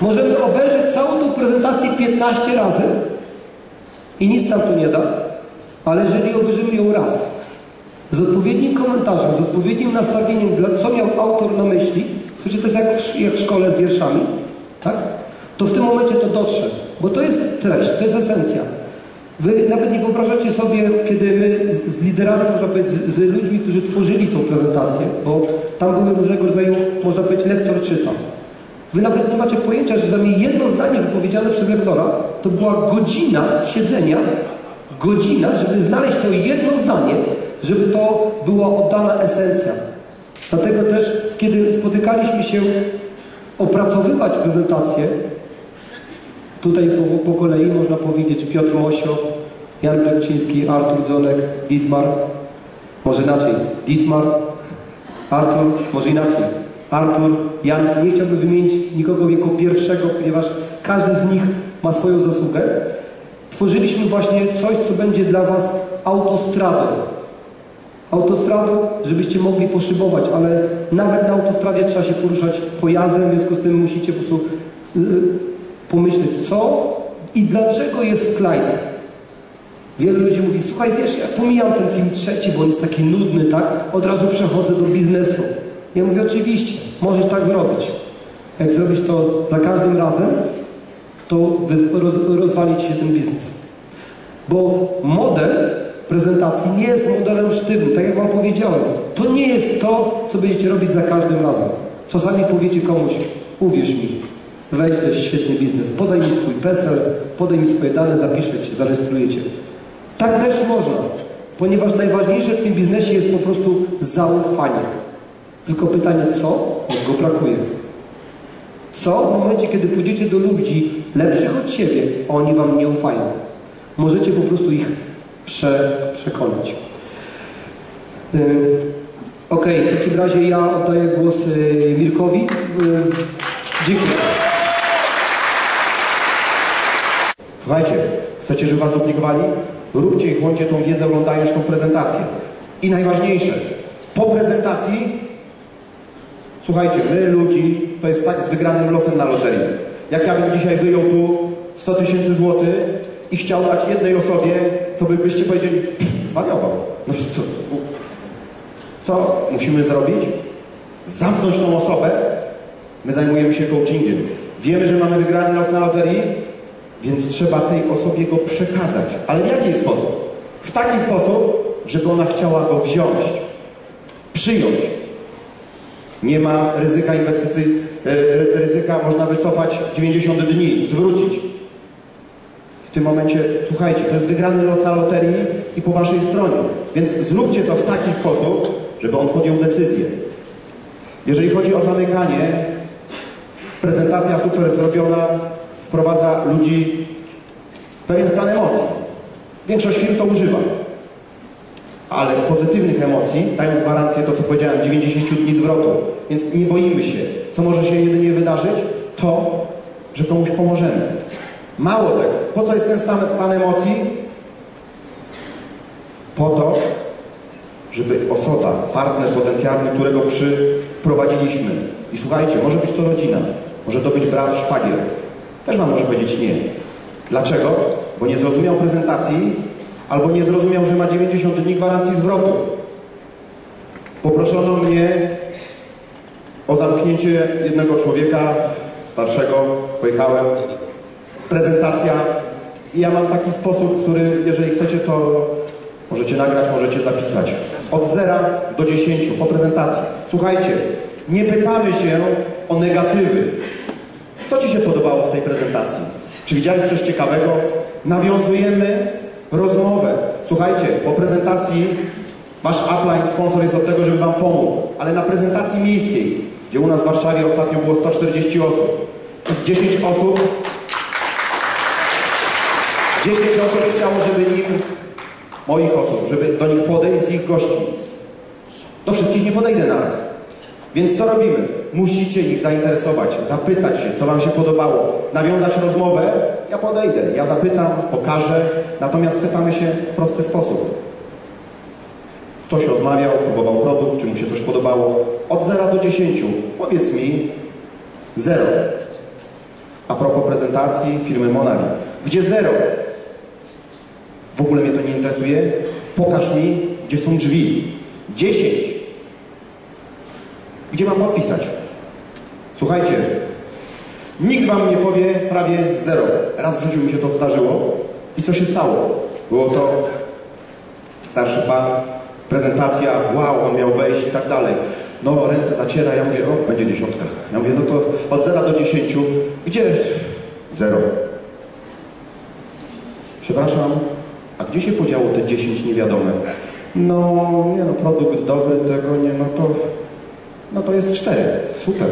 Możemy obejrzeć całą tą prezentację 15 razy i nic nam to nie da, ale jeżeli obejrzymy ją raz, z odpowiednim komentarzem, z odpowiednim nastawieniem, co miał autor na myśli, słuchajcie, to jest jak w, jak w szkole z wierszami, tak? To w tym momencie to dotrze, bo to jest treść, to jest esencja. Wy nawet nie wyobrażacie sobie, kiedy my z, z liderami, można powiedzieć, z, z ludźmi, którzy tworzyli tą prezentację, bo tam były różnego rodzaju, można powiedzieć, lektor czyta. Wy nawet nie macie pojęcia, że za mnie jedno zdanie wypowiedziane przez lektora to była godzina siedzenia, godzina, żeby znaleźć to jedno zdanie, żeby to była oddana esencja. Dlatego też, kiedy spotykaliśmy się opracowywać prezentację, tutaj po, po kolei można powiedzieć Piotr Mosio, Jan Brekczyński, Artur Dzonek, Dietmar, może inaczej, Dietmar, Artur, może inaczej. Artur, Jan, nie chciałbym wymienić nikogo jako pierwszego, ponieważ każdy z nich ma swoją zasługę. Tworzyliśmy właśnie coś, co będzie dla Was autostradą. Autostradą, żebyście mogli poszybować, ale nawet na autostradzie trzeba się poruszać pojazdem, w związku z tym musicie po prostu y, pomyśleć, co i dlaczego jest slajd. Wielu ludzi mówi, słuchaj, wiesz, ja pomijam ten film trzeci, bo on jest taki nudny, tak? Od razu przechodzę do biznesu. Ja mówię, oczywiście, możesz tak zrobić. Jak zrobisz to za każdym razem, to wy- roz, rozwali ci się ten biznes. Bo model prezentacji nie jest modelem sztywnym, tak jak Wam powiedziałem. To nie jest to, co będziecie robić za każdym razem. Czasami powiecie komuś, uwierz mi, weź też świetny biznes, podaj mi swój PESEL, podaj mi swoje dane, zapiszę Cię. Tak też można, ponieważ najważniejsze w tym biznesie jest po prostu zaufanie. Tylko pytanie, co? Jak go brakuje. Co w momencie, kiedy pójdziecie do ludzi lepszych od siebie, a oni wam nie ufają? Możecie po prostu ich prze, przekonać. Yy, Okej, w takim razie ja oddaję głos yy, Mirkowi. Yy, dziękuję. Słuchajcie, chcecie, żeby was zobligowali? Róbcie i chłoncie tą wiedzę, oglądając tą prezentację. I najważniejsze, po prezentacji, słuchajcie, my ludzi, to jest tak z wygranym losem na loterii. Jak ja bym dzisiaj wyjął tu 100 tysięcy złotych i chciał dać jednej osobie, to by byście powiedzieli, "Pff, zwariował. No co, co musimy zrobić? Zamknąć tą osobę. My zajmujemy się coachingiem. Wiemy, że mamy wygrany los na loterii, więc trzeba tej osobie go przekazać. Ale w jaki sposób? W taki sposób, żeby ona chciała go wziąć, przyjąć. Nie ma ryzyka inwestycji, e, ryzyka można wycofać 90 dni, zwrócić. W tym momencie, słuchajcie, to jest wygrany los na loterii i po waszej stronie. Więc zróbcie to w taki sposób, żeby on podjął decyzję. Jeżeli chodzi o zamykanie, prezentacja super zrobiona wprowadza ludzi w pewien stan emocji. Większość firm to używa. Ale pozytywnych emocji dają gwarancję to, co powiedziałem, 90 dni zwrotu. Więc nie boimy się. Co może się jedynie wydarzyć? To, że komuś pomożemy. Mało tego. Po co jest ten stan, stan emocji? Po to, żeby osoba, partner potencjalny, którego przyprowadziliśmy. I słuchajcie, może być to rodzina, może to być brat, szwagier. Też wam może powiedzieć nie. Dlaczego? Bo nie zrozumiał prezentacji, albo nie zrozumiał, że ma 90 dni gwarancji zwrotu. Poproszono mnie o zamknięcie jednego człowieka starszego. Pojechałem. Prezentacja. I ja mam taki sposób, który, jeżeli chcecie, to możecie nagrać, możecie zapisać. Od 0 do 10 po prezentacji. Słuchajcie, nie pytamy się o negatywy. Co Ci się podobało w tej prezentacji? Czy widziałeś coś ciekawego? Nawiązujemy rozmowę. Słuchajcie, po prezentacji Wasz upline sponsor jest od tego, żeby Wam pomógł. Ale na prezentacji miejskiej, gdzie u nas w Warszawie ostatnio było 140 osób, 10 osób 10 osób chciało, żeby nim, moich osób, żeby do nich podejść z ich gości. Do wszystkich nie podejdę naraz. Więc co robimy? Musicie ich zainteresować, zapytać się, co Wam się podobało, nawiązać rozmowę. Ja podejdę, ja zapytam, pokażę, natomiast pytamy się w prosty sposób. Ktoś rozmawiał, próbował produkt, czy mu się coś podobało. Od 0 do 10, powiedz mi 0. A propos prezentacji firmy Monavi, gdzie 0? W ogóle mnie to nie interesuje. Pokaż mi, gdzie są drzwi. 10. Gdzie mam podpisać? Słuchajcie, nikt wam nie powie prawie zero. Raz w życiu mi się to zdarzyło. I co się stało? Było to starszy pan, prezentacja, wow, on miał wejść i tak dalej. No, ręce zaciera, ja mówię, o, będzie dziesiątka. Ja mówię, no to od 0 do 10, gdzie? Zero. Przepraszam, a gdzie się podziało te 10 niewiadome? No, nie no, produkt dobry, tego nie, no to, no to jest 4. Super.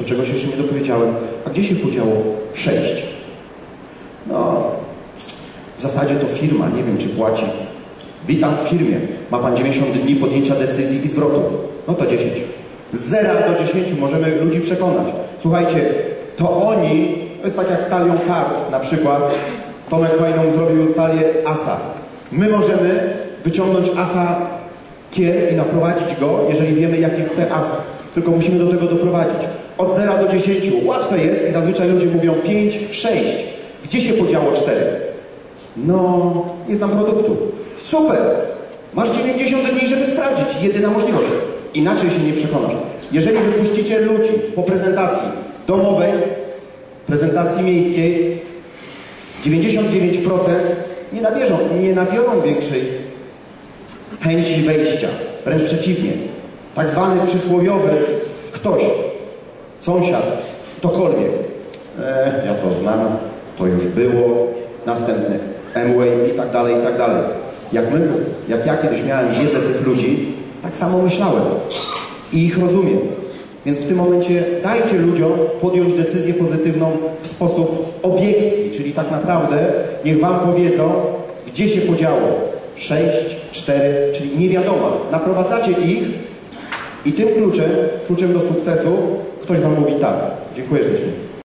To czegoś jeszcze nie dopowiedziałem. A gdzie się podziało 6? No, w zasadzie to firma, nie wiem czy płaci. Witam w firmie. Ma Pan 90 dni podjęcia decyzji i zwrotu. No to 10. Z 0 do 10 możemy ludzi przekonać. Słuchajcie, to oni, to jest tak jak z talią kart na przykład. Tomek Fajną zrobił talię asa. My możemy wyciągnąć asa kier i naprowadzić go, jeżeli wiemy jaki chce as. Tylko musimy do tego doprowadzić. Od 0 do 10 łatwe jest i zazwyczaj ludzie mówią 5, 6. Gdzie się podziało 4? No, nie znam produktu. Super! Masz 90 dni, żeby sprawdzić. Jedyna możliwość. Inaczej się nie przekonasz. Jeżeli wypuścicie ludzi po prezentacji domowej, prezentacji miejskiej, 99% nie nabierzą, nie nabiorą większej chęci wejścia. Wręcz przeciwnie. Tak zwany przysłowiowy ktoś, sąsiad, ktokolwiek. E, ja to znam, to już było. Następny Amway i tak dalej, i tak dalej. Jak my, jak ja kiedyś miałem wiedzę tych ludzi, tak samo myślałem. I ich rozumiem. Więc w tym momencie dajcie ludziom podjąć decyzję pozytywną w sposób obiekcji, czyli tak naprawdę niech wam powiedzą, gdzie się podziało. 6, 4, czyli nie wiadomo. Naprowadzacie ich i tym kluczem, kluczem do sukcesu, ktoś wam mówi tak. Dziękuję ślicznie.